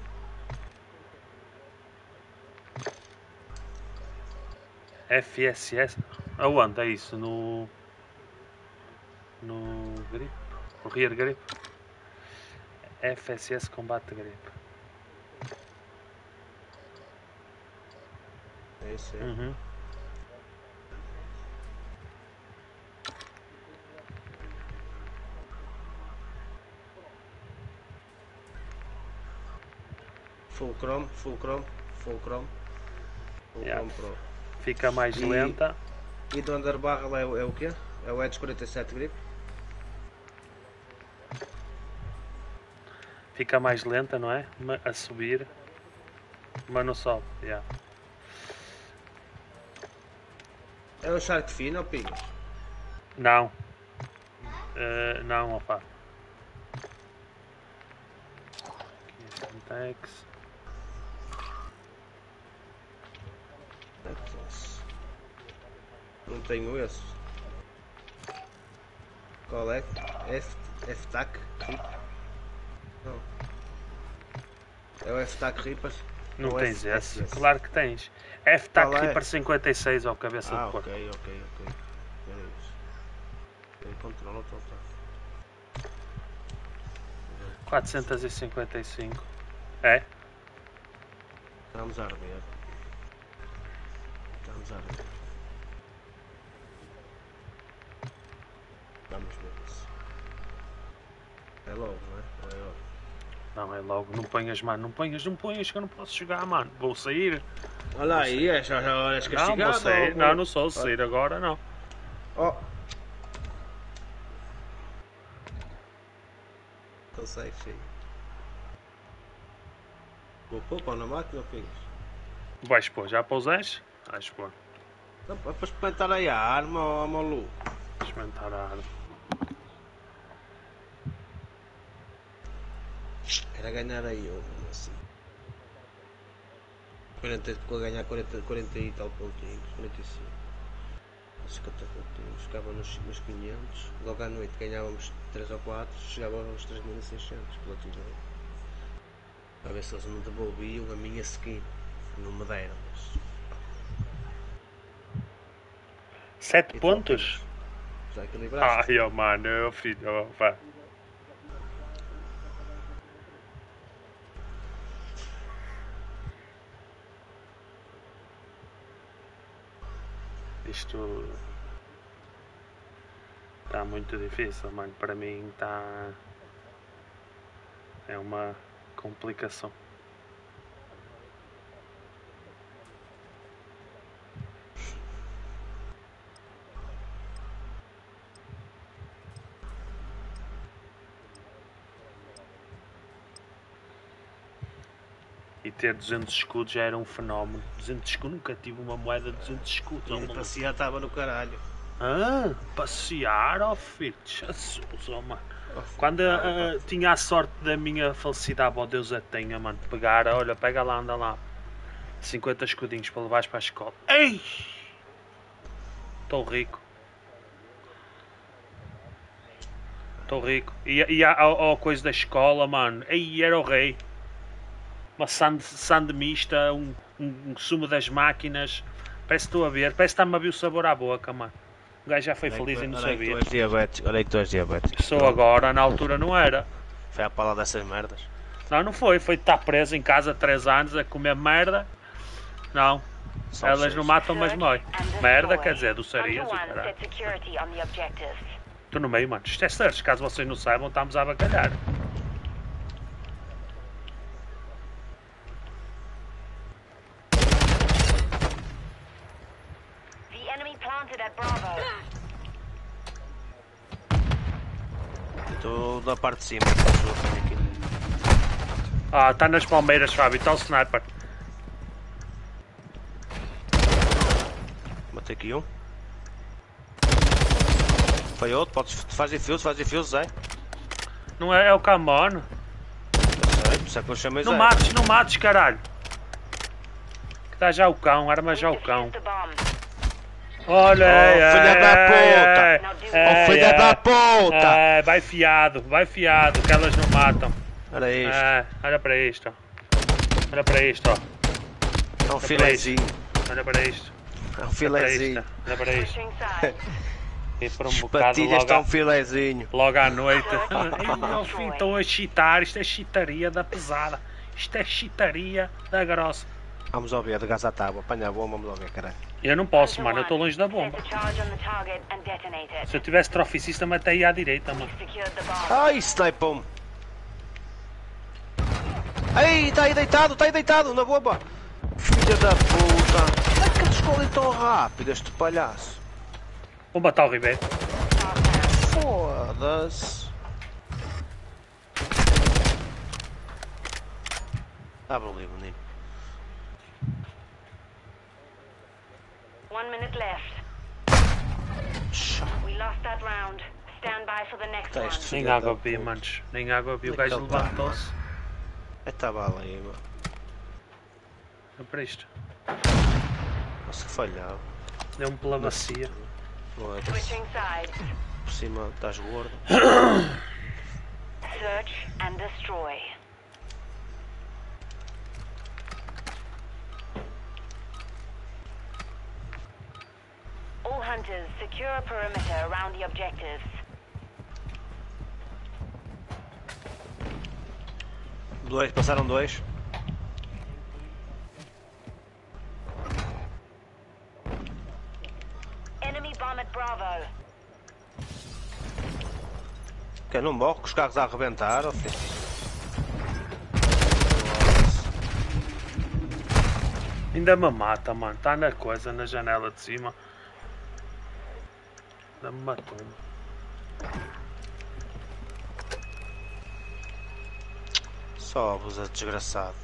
FSS. Aonde é isso? No. No. Grip? O Rear Grip? FSS Combate Grip. É isso aí. Uhum. Full chrome, full chrome, full chrome. Full Yeah. chrome pro. Fica mais E- lenta. E do under barrel é, o- é o quê? É o Edge 47 grip? Fica mais lenta, não é? A subir. Mas não sobe. Yeah. É o Shark Fin ou Pingas? Não. Eh, não, opa. Aqui, Syntax. Não tenho esse. Qual é? F-TAC Rip? Não. É o F-TAC Rippers? Não Ou tens esse? Claro que tens. F-TAC Qual é? Reaper 56 ao cabeça Ah, de porco. ok, ok, ok. Era isso. Ele controla o total. 455. É? Estamos a arder. Estamos a arder. Vamos ver isso. É logo, não é? Ou é logo? Não, é logo. Não ponhas, mano. Não ponhas, não ponhas que eu não posso jogar, mano. Vou sair. Olha aí, é, já, já Não, castigado. vou sair. ou- Não, não sou. Sair agora, não. Oh. Consegue, sim. Vou pôr na máquina, filhos. Vais pôr. Já pousaste? Vais pôr. Não, é para experimentar aí a arma, ó maluco. Experimentar a arma. Era ganhar aí eu, mesmo assim. 40, vou ganhar 40, 40 e tal pontinhos, 45. 50 pontinhos, ficava nos, nos 500. Logo à noite ganhávamos 3 ou 4, chegava aos 3600 pela tesoura. Para ver se eles me devolviam a minha skin. Não me deram, mas. 7 E pontos? Já equilibraste? Ai, oh, mano. Eu, filho. Oh. Isto está muito difícil, mano. Para mim está. É uma complicação. E ter 200 escudos já era um fenómeno. 200 escudos, nunca tive uma moeda de 200 escudos. oh, E passear estava no caralho. Ah, passear, ó filho. Jesus, oh, mano. Oh, Quando ah, tinha a sorte da minha felicidade, ó Deus a tenha, mano, pegar, olha, pega lá, anda lá. 50 escudinhos para levares para a escola. Ei! Estou rico. Estou rico. E, e a, a, a coisa da escola, mano. Ei, era o rei. Uma sand, sand mista, um, um, um sumo das máquinas. Parece que estou a ver. Parece que está-me a ver o sabor à boca, mano. O gajo já foi Olha feliz que e tu- não olha aí que sabia. tu és diabético, olha aí que tu és diabético. Sou agora, na altura não era. Foi a pala dessas merdas. Não, não foi. Foi de estar preso em casa 3 anos a comer merda. Não. Só Elas seis. não matam, mas. And Merda quer dizer, e the objectives. Estou no meio, mano. Isto é search. Caso vocês não saibam, estamos a bacalhar. The enemy planted at Bravo. Estou da parte de cima. fazer. Ah, está nas palmeiras, Fábio. Está o sniper. Matei aqui um. Foi outro, podes, faz defuse, faz defuse, Zé. Não é, é o Camon. Eu sei, por isso é que eu chamei Zé. Não mates, não mates, caralho. Que dá já o cão, arma já o cão. Olha, Oh, ei, filha ei, da puta. do Oh, filha ei, da puta! ei, vai fiado, vai fiado, que elas não matam. Olha isto, É, olha para isto. Olha para isto, ó. é um para filezinho. Olha para isto. É um Olha filezinho. isto. Olha para isto. E por um As bocado patilhas logo, estão à- um filezinho. logo à noite. Estão a chitar. Isto é chitaria da pesada. Isto é chitaria da grossa. Vamos ao ver, de gás à tábua. Apanha a bomba, vamos ver, caralho. Eu não posso, mano. Eu estou longe da bomba. Se eu tivesse trophy system, até ia à direita, mano. Ai, sniper-me! Ai, está aí deitado, está aí deitado, na bomba! Filha da puta! Como é que ele chegou ali tão rápido, este palhaço? Vou matar o Ribeiro. Foda-se! Abre o livro, menino. One minute left. We lost that round. Stand by for the next Tá one. este Nem água vi, manos. Nem água vi. O é gajo ele tá? levantou-se. Esta bala aí, mano. Olha para isto. Nossa, que falhava. Deu-me pela bacia. Não é Switching sides. por cima, estás gordo. Search and destroy. All hunters, secure a perimeter around the objectives. Dois, passaram dois. Enemy bomb at Bravo. Que não morre com os carros a arrebentar, filho. Ainda me mata, mano. Está na coisa, na janela de cima. Me matou. Só abusa desgraçado.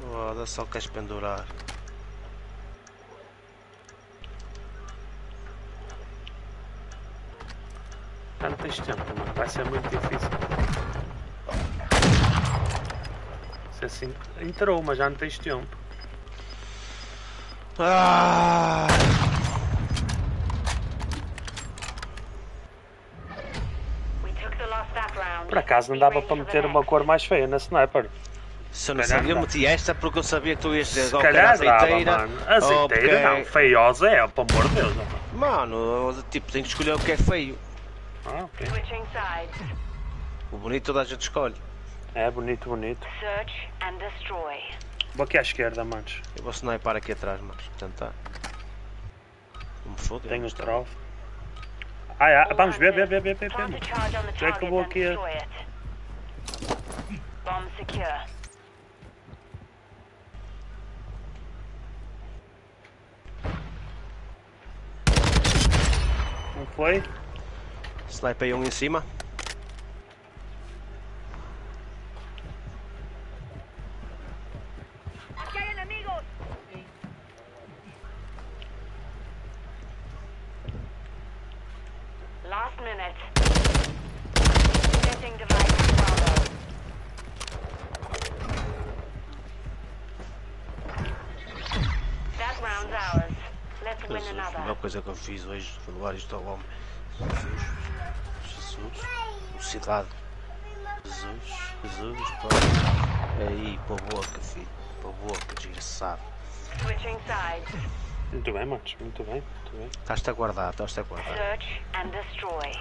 Foda, só queres pendurar. Já não tens tempo, mano. Vai ser muito difícil. Se assim. Entrou, mas já não tens tempo. Ah! We took the lost that round. Por acaso não dava para the meter uma cor mais feia na sniper. Se eu não calhar sabia, meti esta porque eu sabia que tu ias dizer Se ou que era calhar dava, azeiteira. mano. Azeiteira porque- não. Feiosa é, pelo amor de Deus. mano. Tipo, tenho que escolher o que é feio. Ah, ok. Switching sides. O bonito toda a gente escolhe. É bonito, bonito. Search and destroy. Vou aqui à esquerda, manos. Eu vou sniper aqui atrás, mano. Tentar. Não me foda. Tenho o troll. Ah, é. Vamos ver, ver, ver, ver, ver. Já que target eu vou and aqui. Bomb secure. Não foi? Sniper aí um em cima. Last minute. Setting device Bravo. That round's ours. Let's win Jesus, a melhor another. coisa que eu fiz hoje foi levar isto ao homem. Jesus, Jesus, velocidade. Jesus, Jesus, pá. Aí, para a boca, filho. Para a boca, desgraçado. Switching sides. Muito bem, manos. Muito bem, muito bem. Estás-te a guardar, estás-te a guardar. Search and destroy.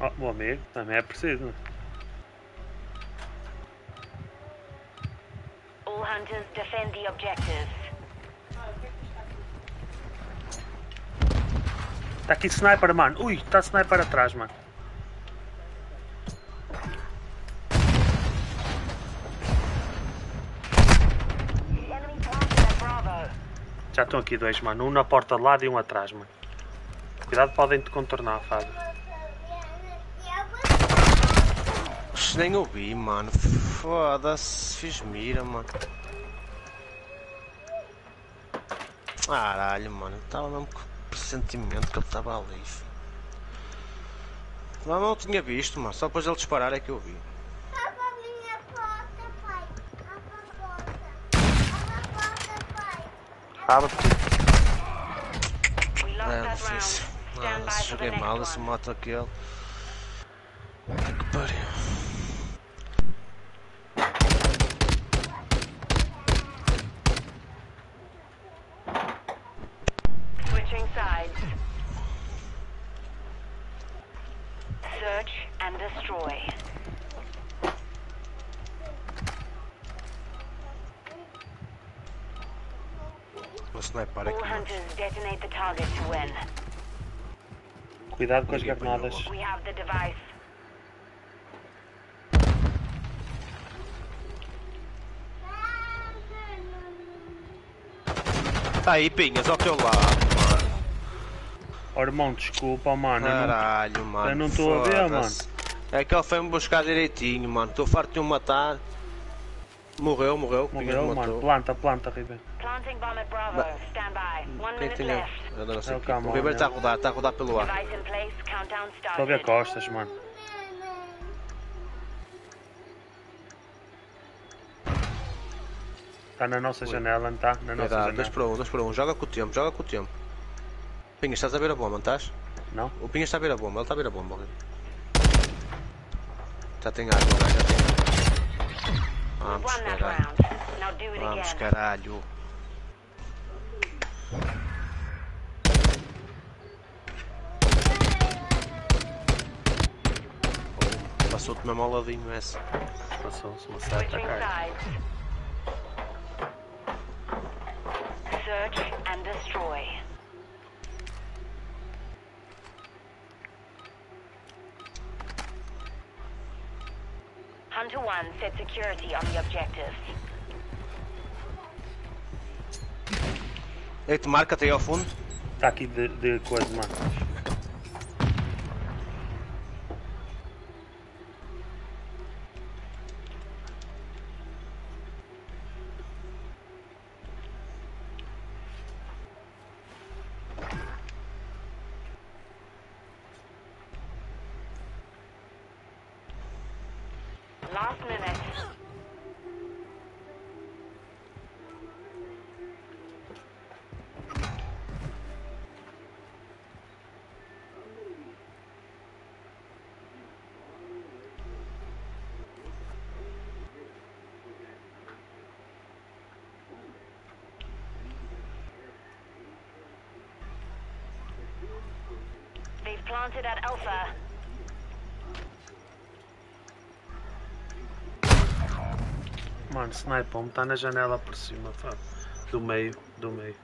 Oh, meu amigo, também é preciso. All hunters defend the objectives. Está aqui sniper, mano. Ui, está sniper atrás, mano. Já estão aqui dois, mano. Um na porta de lado e um atrás, mano. Cuidado, podem te contornar, Fábio. Oxe, Nem ouvi, mano. Foda-se, fiz mira, mano. Caralho, mano. Estava mesmo. com- pressentimento que ele estava ali. filho. Não, não tinha visto, mano. Só depois ele disparar é que eu vi. Abra a minha porta, pai. Abra a porta. Abra a porta, pai. We lost É. Stand Ah, by se joguei mal, one. moto aquele. Que pariu. Cuidado com as granadas. logo. We have the device. Tá aí, Pinhas, ao teu lado, mano. Oh, irmão, desculpa, mano. eu não- Caralho, mano. eu não tô a ver, foda-se. É que ele foi-me buscar direitinho, mano. Estou farto de o matar. Morreu, morreu. Morreu, mano. matou. Planta, planta, Ribeiro. Planting bomb at Bravo. Stand by. One é minute tinha? left. Eu não sei É o. Camões, O né? está a rodar, está a rodar pelo ar. Estou a costas, mano. Está na nossa janela, não está? Na nossa Cuidado, janela. 2 para 1, 2 para 1. Joga com o tempo, joga com o tempo. Pinhas, estás a ver a bomba, não estás? Não? O Pinhas está a ver a bomba, ele está a ver a bomba. Já tem água, né? já tem água. Vamos, caralho. Vamos, caralho. Passou-te mesmo ao ladinho essa. Passou-se uma certa cara. Search and destroy. Hunter 1 set security on the objectives. Eita, marca-te aí ao fundo. Está aqui de, de coisa, mano. Last Mano, sniper-me está na janela por cima, pá. Do meio, do meio.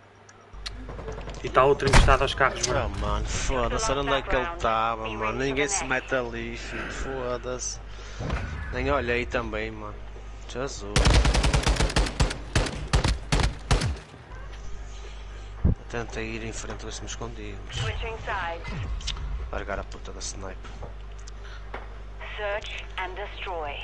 E está outro encostado aos carros, Ah, mano. mano, foda-se, olha onde é que ele estava, mano. Ninguém se mete ali, filho, foda-se. Nem olhei também, mano. Jesus. Tentei ir em frente, ver se me sides. Largar a puta da sniper. Search and destroy.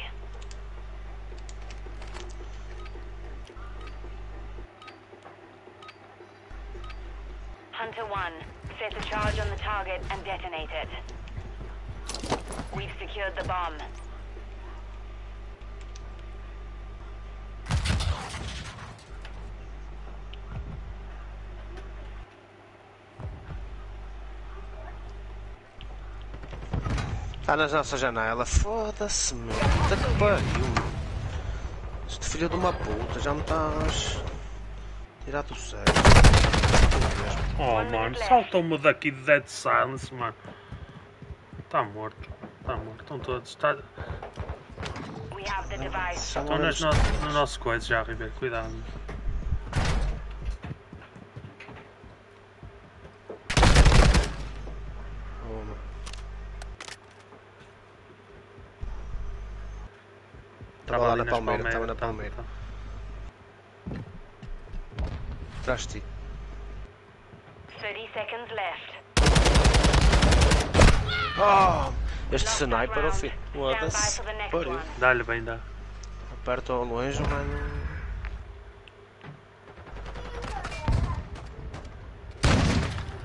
Hunter 1, set a charge on the target and detonate it. We've secured the bomb. Está na nossa janela. Foda-se, meu. Puta que pariu, meu. Este filho de uma puta já me estás. Tirar do sério. Oh, mano, saltam-me daqui de Dead Silence, mano. Está morto. Está morto. Estão todos. São Estão nas no... no nosso coisa já, Ribeiro. Cuidado. Estava lá na palmeira, estava na tá, palmeira. tá. Atrás de ti. 30 seconds left. Oh, este sniper, by Foda-se. Pariu. Dá-lhe bem, dá. Perto ou longe, mano.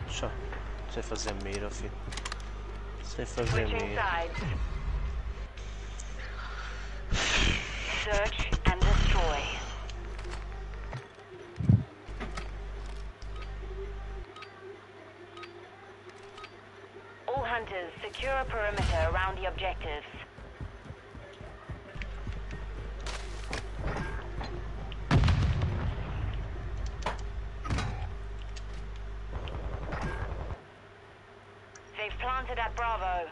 Só. Sei fazer mira, filho. Sei fazer mira. Search Planted at Bravo.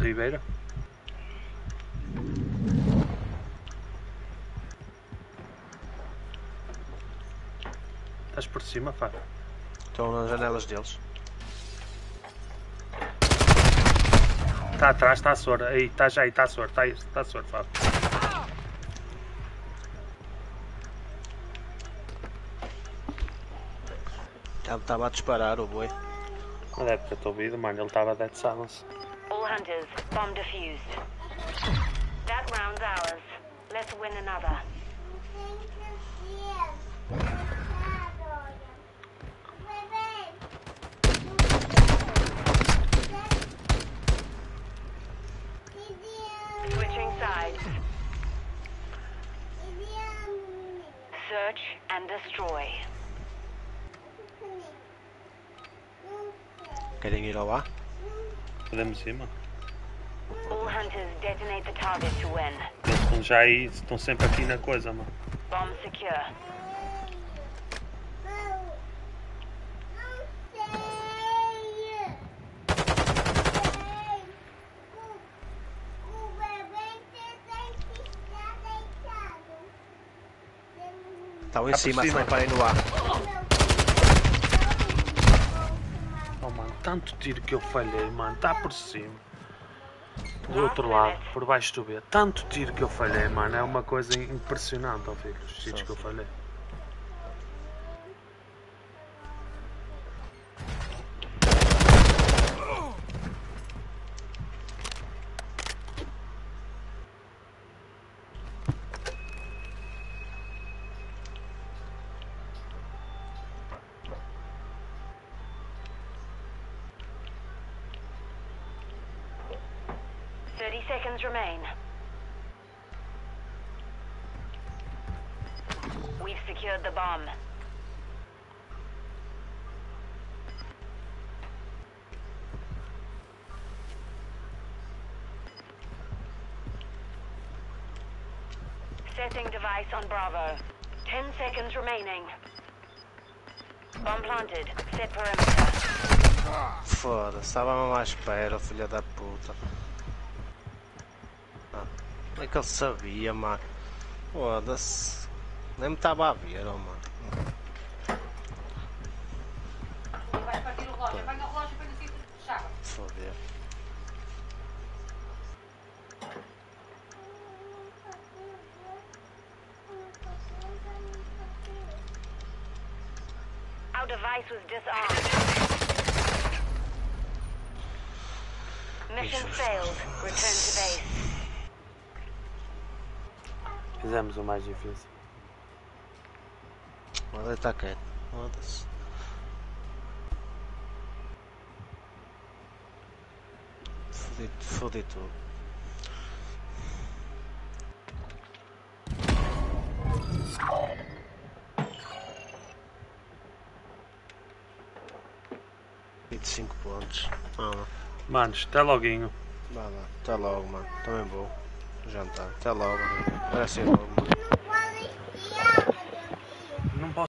Ribeiro. Estás por cima, Fábio? Estão nas janelas deles. Está atrás, está a sor. Aí, está já aí, está a sor. Está está a sor, Fábio. Ele estava a disparar o boi. Não deve ter te ouvido, mano. Ele estava dead silence. All hunters, bomb defused. That round's ours. Let's win another. Switching sides. Search and destroy. Querem ir ao A? Podemos ir, mano. All hunters detonate the target to win. Eles estão já aí, estão sempre aqui na coisa, mano. Bomb secure. Estão em Tá cima, cima. sniperem no A. Oh, mano, tanto tiro que eu falhei, mano. Está por cima. Do outro lado, por baixo do B. Tanto tiro que eu falhei, mano. É uma coisa impressionante, ó filho. Os tiros que eu falhei. Thirty remain. We've secured the bomb. Setting device on Bravo. Ten seconds remaining. Bomb planted. Set perimeter. Foda-se, estava mesmo à espera, oh, filha da puta. Como é que ele sabia, mano? Foda-se. Nem me estava a ver, mano. Vai partir o relógio. Apanha o relógio e põe assim. Chave. Foder. Our device was disarmed. Mission failed. Return to base. Fizemos o mais difícil. Ele tá quieto. Foda-se. Fodi, fodi tudo. Vinte e cinco pontos. Não. Manos, até loguinho. Vá lá. Até logo, mano. Também vou jantar. Até logo. Mano.